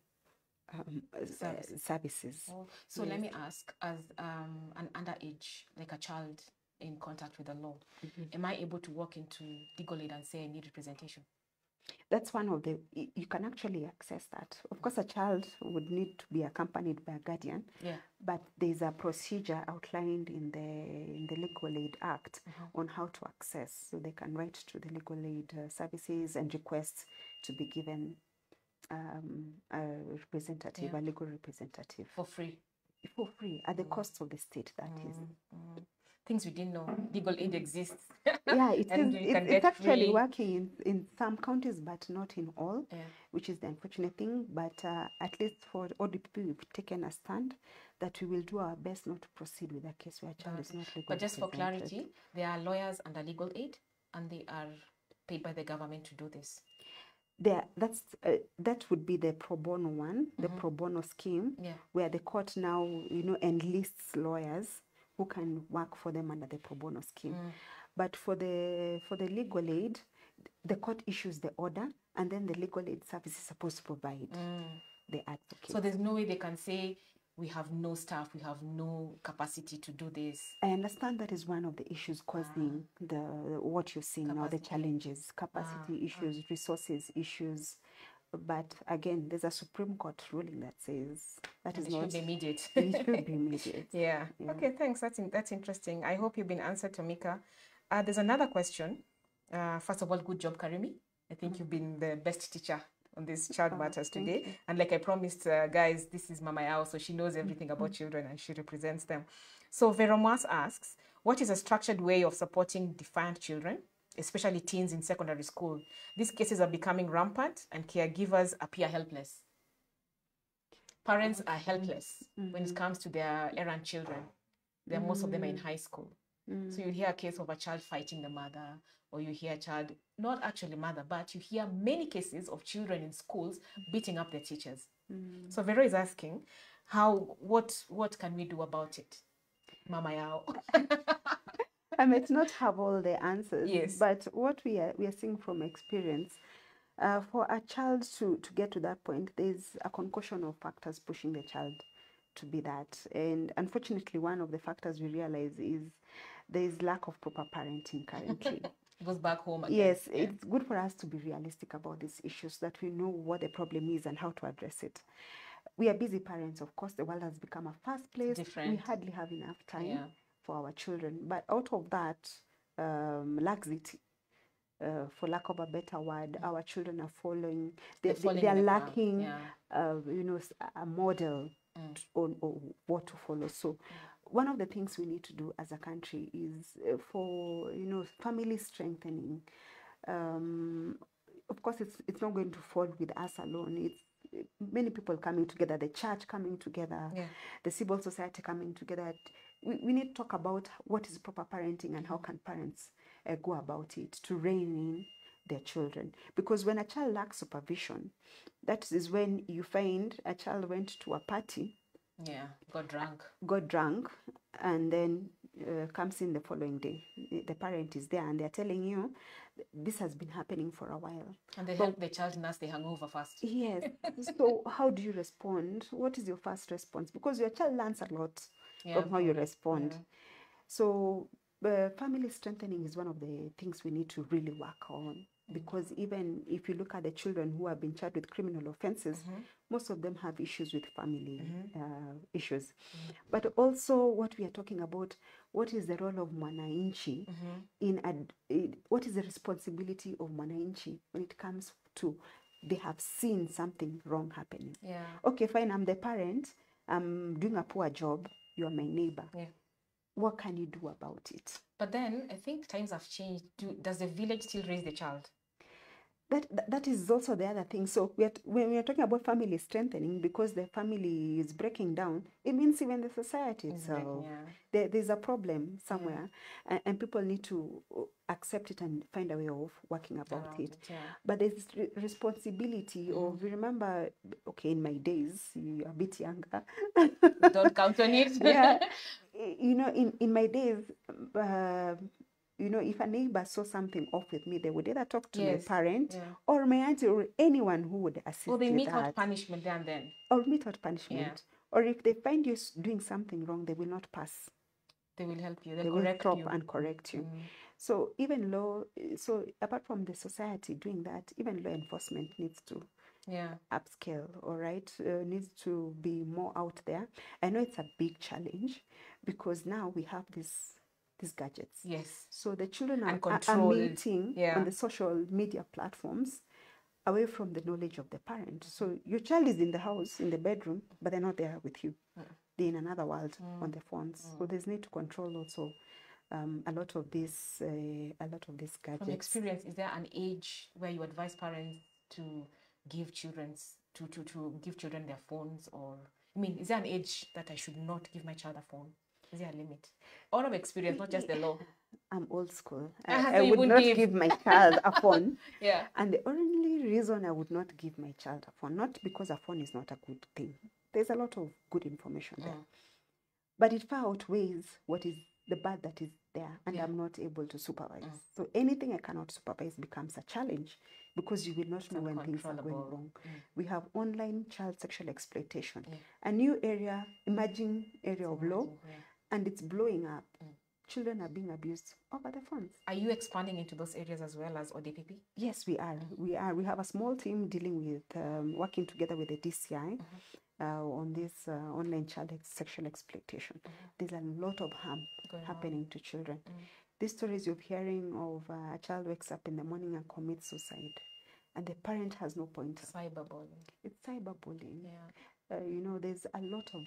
um, uh, Services. services. Oh, so let me ask, as um, an underage, like a child in contact with the law, am I able to walk into legal aid and say I need representation? That's one of the, you can actually access that. Of course, a child would need to be accompanied by a guardian, Yeah. but there's a procedure outlined in the, in the Legal Aid Act on how to access. So they can write to the legal aid uh, services and request to be given um, a representative, Yeah. a legal representative For free. for free at the cost of the state, That is. Things we didn't know. Legal aid exists. <laughs> Yeah, it <laughs> is. It's, can it's actually free- working in, in some counties, but not in all, Yeah. which is the unfortunate thing. But uh, at least for all the people, we've taken a stand that we will do our best not to proceed with a case where a child is not legally But just for clarity, there are lawyers under legal aid and they are paid by the government to do this. There that's uh, that would be the pro bono one the pro bono scheme Mm-hmm. Yeah. where the court now you know enlists lawyers who can work for them under the pro bono scheme Mm. But for the for the legal aid, the court issues the order, and then the legal aid service is supposed to provide the advocate. So there's no way they can say we have no staff, we have no capacity to do this. I understand that is one of the issues causing the what you're seeing now, the challenges, capacity issues, resources issues. But again, there's a Supreme Court ruling that says that is It should not be immediate. <laughs> it should be immediate. <laughs> Yeah. Okay, thanks. That's in, that's interesting. I hope you've been answered, Tomika. Uh, there's another question. Uh, first of all, good job, Karimi. I think you've been the best teacher on this child matters today. And like I promised, uh, guys, this is Mama Yao, so she knows everything about children and she represents them. So Veromas asks, what is a structured way of supporting defiant children, especially teens in secondary school? These cases are becoming rampant and caregivers appear helpless. Parents are helpless when it comes to their errant children. They're, Most of them are in high school. So you hear a case of a child fighting the mother, or you hear a child, not actually mother, but you hear many cases of children in schools beating up their teachers. So Vero is asking, how what what can we do about it? Mama Yao. <laughs> I might not have all the answers, Yes. but what we are we are seeing from experience, uh, for a child to to get to that point, there's a concoction of factors pushing the child to be that, and unfortunately, one of the factors we realize is there is lack of proper parenting currently. <laughs> goes back home again. Yes, it's good for us to be realistic about these issues, so that we know what the problem is and how to address it. We are busy parents, of course. The world has become a fast place. Different. We hardly have enough time Yeah. for our children. But out of that um, laxity, uh, for lack of a better word, our children are following. They, They're they, they are the lacking, yeah. uh, you know, a model Mm. on, on what to follow. So, one of the things we need to do as a country is uh, for you know family strengthening. Um, of course, it's it's not going to fall with us alone. It's many people coming together, the church coming together, Yeah. the civil society coming together. We, we need to talk about what is proper parenting and how can parents uh, go about it to rein in their children. Because when a child lacks supervision, that is when you find a child went to a party, Yeah. Got drunk. got drunk, and then uh, comes in the following day. The parent is there and they're telling you this has been happening for a while. And they help the child nurse the hangover first. Yes. <laughs> so how do you respond? What is your first response? Because your child learns a lot Yeah, from how you respond. yeah. So uh, family strengthening is one of the things we need to really work on. Because even if you look at the children who have been charged with criminal offenses, mm-hmm. most of them have issues with family mm-hmm. uh, issues. Mm-hmm. But also, what we are talking about, what is the role of Mwananchi in, ad- in what is the responsibility of Mwananchi when it comes to they have seen something wrong happening? Yeah. Okay, fine, I'm the parent, I'm doing a poor job, you're my neighbor. Yeah. What can you do about it? But then I think times have changed. Do, does the village still raise the child? That, that is also the other thing. So we are, when we are talking about family strengthening, because the family is breaking down, it means even the society It's itself. yeah. There, there's a problem somewhere, and, and people need to uh, accept it and find a way of working about it. it, yeah. But there's re- responsibility of remember. Okay, in my days, you're a bit younger. Don't count on it. <laughs> yeah, <laughs> you know, in in my days, uh, you know, if a neighbor saw something off with me, they would either talk to Yes, my parent yeah. or my auntie or anyone who would assist Or they with mete out punishment there and then. or mete out punishment. Or if they find you doing something wrong, they will not pass. They will help you. They They'll will correct stop you. and correct you. Mm. So even law, so apart from the society doing that, even law enforcement needs to Yeah. upscale all right uh, needs to be more out there i know it's a big challenge because now we have this these gadgets. Yes. so the children are, are- are meeting yeah. on the social media platforms away from the knowledge of the parent. So your child is in the house in the bedroom but they're not there with you. They're in another world on the phones. So there's need to control also um, a lot of this uh, a lot of these From experience, is there an age where you advise parents to give children's to, to, to give children their phones or I mean, is there an age that I should not give my child a phone? Is there a limit? All of experience, not just the law. <laughs> I'm old school. <laughs> I, I so you would wouldn't give- give my child a phone. <laughs> Yeah. And the only reason I would not give my child a phone, not because a phone is not a good thing, there's a lot of good information there. Mm. But it far outweighs what is the bad that is there and Yeah. I'm not able to supervise. So anything I cannot supervise becomes a challenge because you will not know when things are going wrong. We have online child sexual exploitation, a new area, emerging area of law, and it's blowing up. Children are being abused over the phones. Are you expanding into those areas as well as ODPP? Yes, we are. We are. We have a small team dealing with um, working together with the DCI uh, on this uh, online child ex- sexual exploitation. There's a lot of harm Going on. happening to children. These stories you're hearing of uh, a child wakes up in the morning and commits suicide, and the parent has no pointer. Cyberbullying. It's cyberbullying. Yeah. Uh, you know, there's a lot of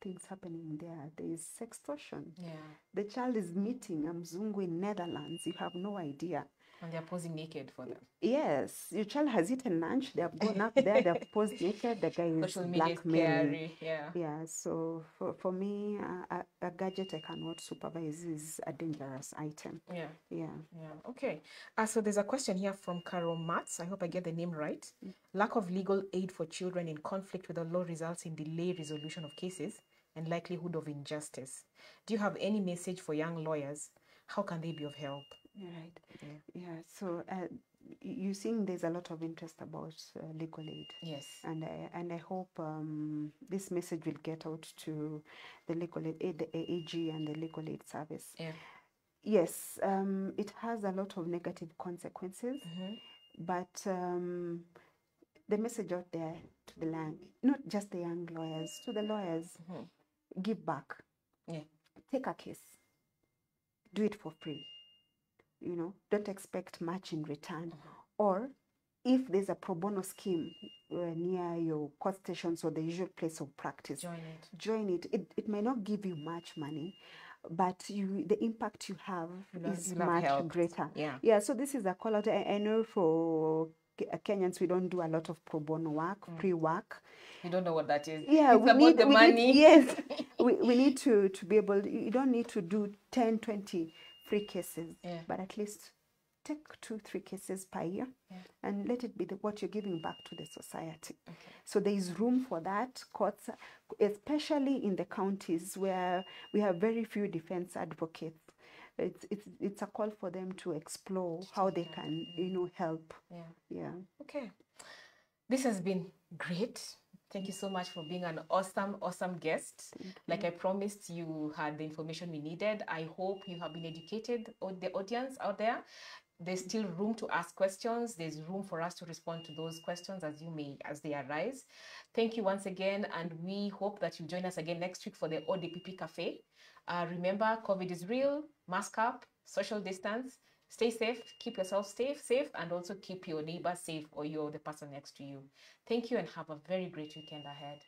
things happening there. There is sextortion. Yeah. The child is meeting a Mzungu in Netherlands. You have no idea. And they're posing naked for them. Yes, your child has eaten lunch. They have gone up there. They have <laughs> posed naked. The guy is blackmailing. Yeah. Yeah. So for, for me, a, a, gadget I cannot supervise is a dangerous item. Yeah. Yeah. Yeah. Okay. Uh, so there's a question here from Carol Matz. I hope I get the name right. Lack of legal aid for children in conflict with the law results in delayed resolution of cases and likelihood of injustice. Do you have any message for young lawyers? How can they be of help? You're right. Yeah. So uh, y- you seeing there's a lot of interest about uh, legal aid. Yes. and I, and I hope um, this message will get out to the legal aid, the AAG and the legal aid service. Yeah. Yes, um, it has a lot of negative consequences, but um, the message out there to the land, not just the young lawyers, to the lawyers, give back. Yeah. Take a case, do it for free. You know, don't expect much in return. Or if there's a pro bono scheme uh, near your court stations or the usual place of practice, Join it. join it. It, it may not give you much money, but you the impact you have You'll is much helped. greater. Yeah. Yeah, so this is a call out. I, I know for Kenyans, we don't do a lot of pro bono work, free work. You don't know what that is. Yeah, it's we about need the we money. Need, yes, <laughs> we, we need to to be able. You don't need to do 10, 20 free cases, Yeah. but at least take two, three cases per year, Yeah. and let it be the, what you're giving back to the society. So there is room for that. Courts, especially in the counties where we have very few defense advocates. It's, it's, it's a call for them to explore how they can, you mm. know, help. Yeah. Yeah. Okay. This has been great. Thank you so much for being an awesome, awesome guest. Like I promised, you had the information we needed. I hope you have been educated, or the audience out there. There's still room to ask questions. There's room for us to respond to those questions as you may, as they arise. Thank you once again, and we hope that you join us again next week for the ODPP Cafe. Uh, remember, COVID is real. Mask up, social distance. Stay safe. Keep yourself safe, safe, and also keep your neighbor safe or you're the person next to you. Thank you, and have a very great weekend ahead.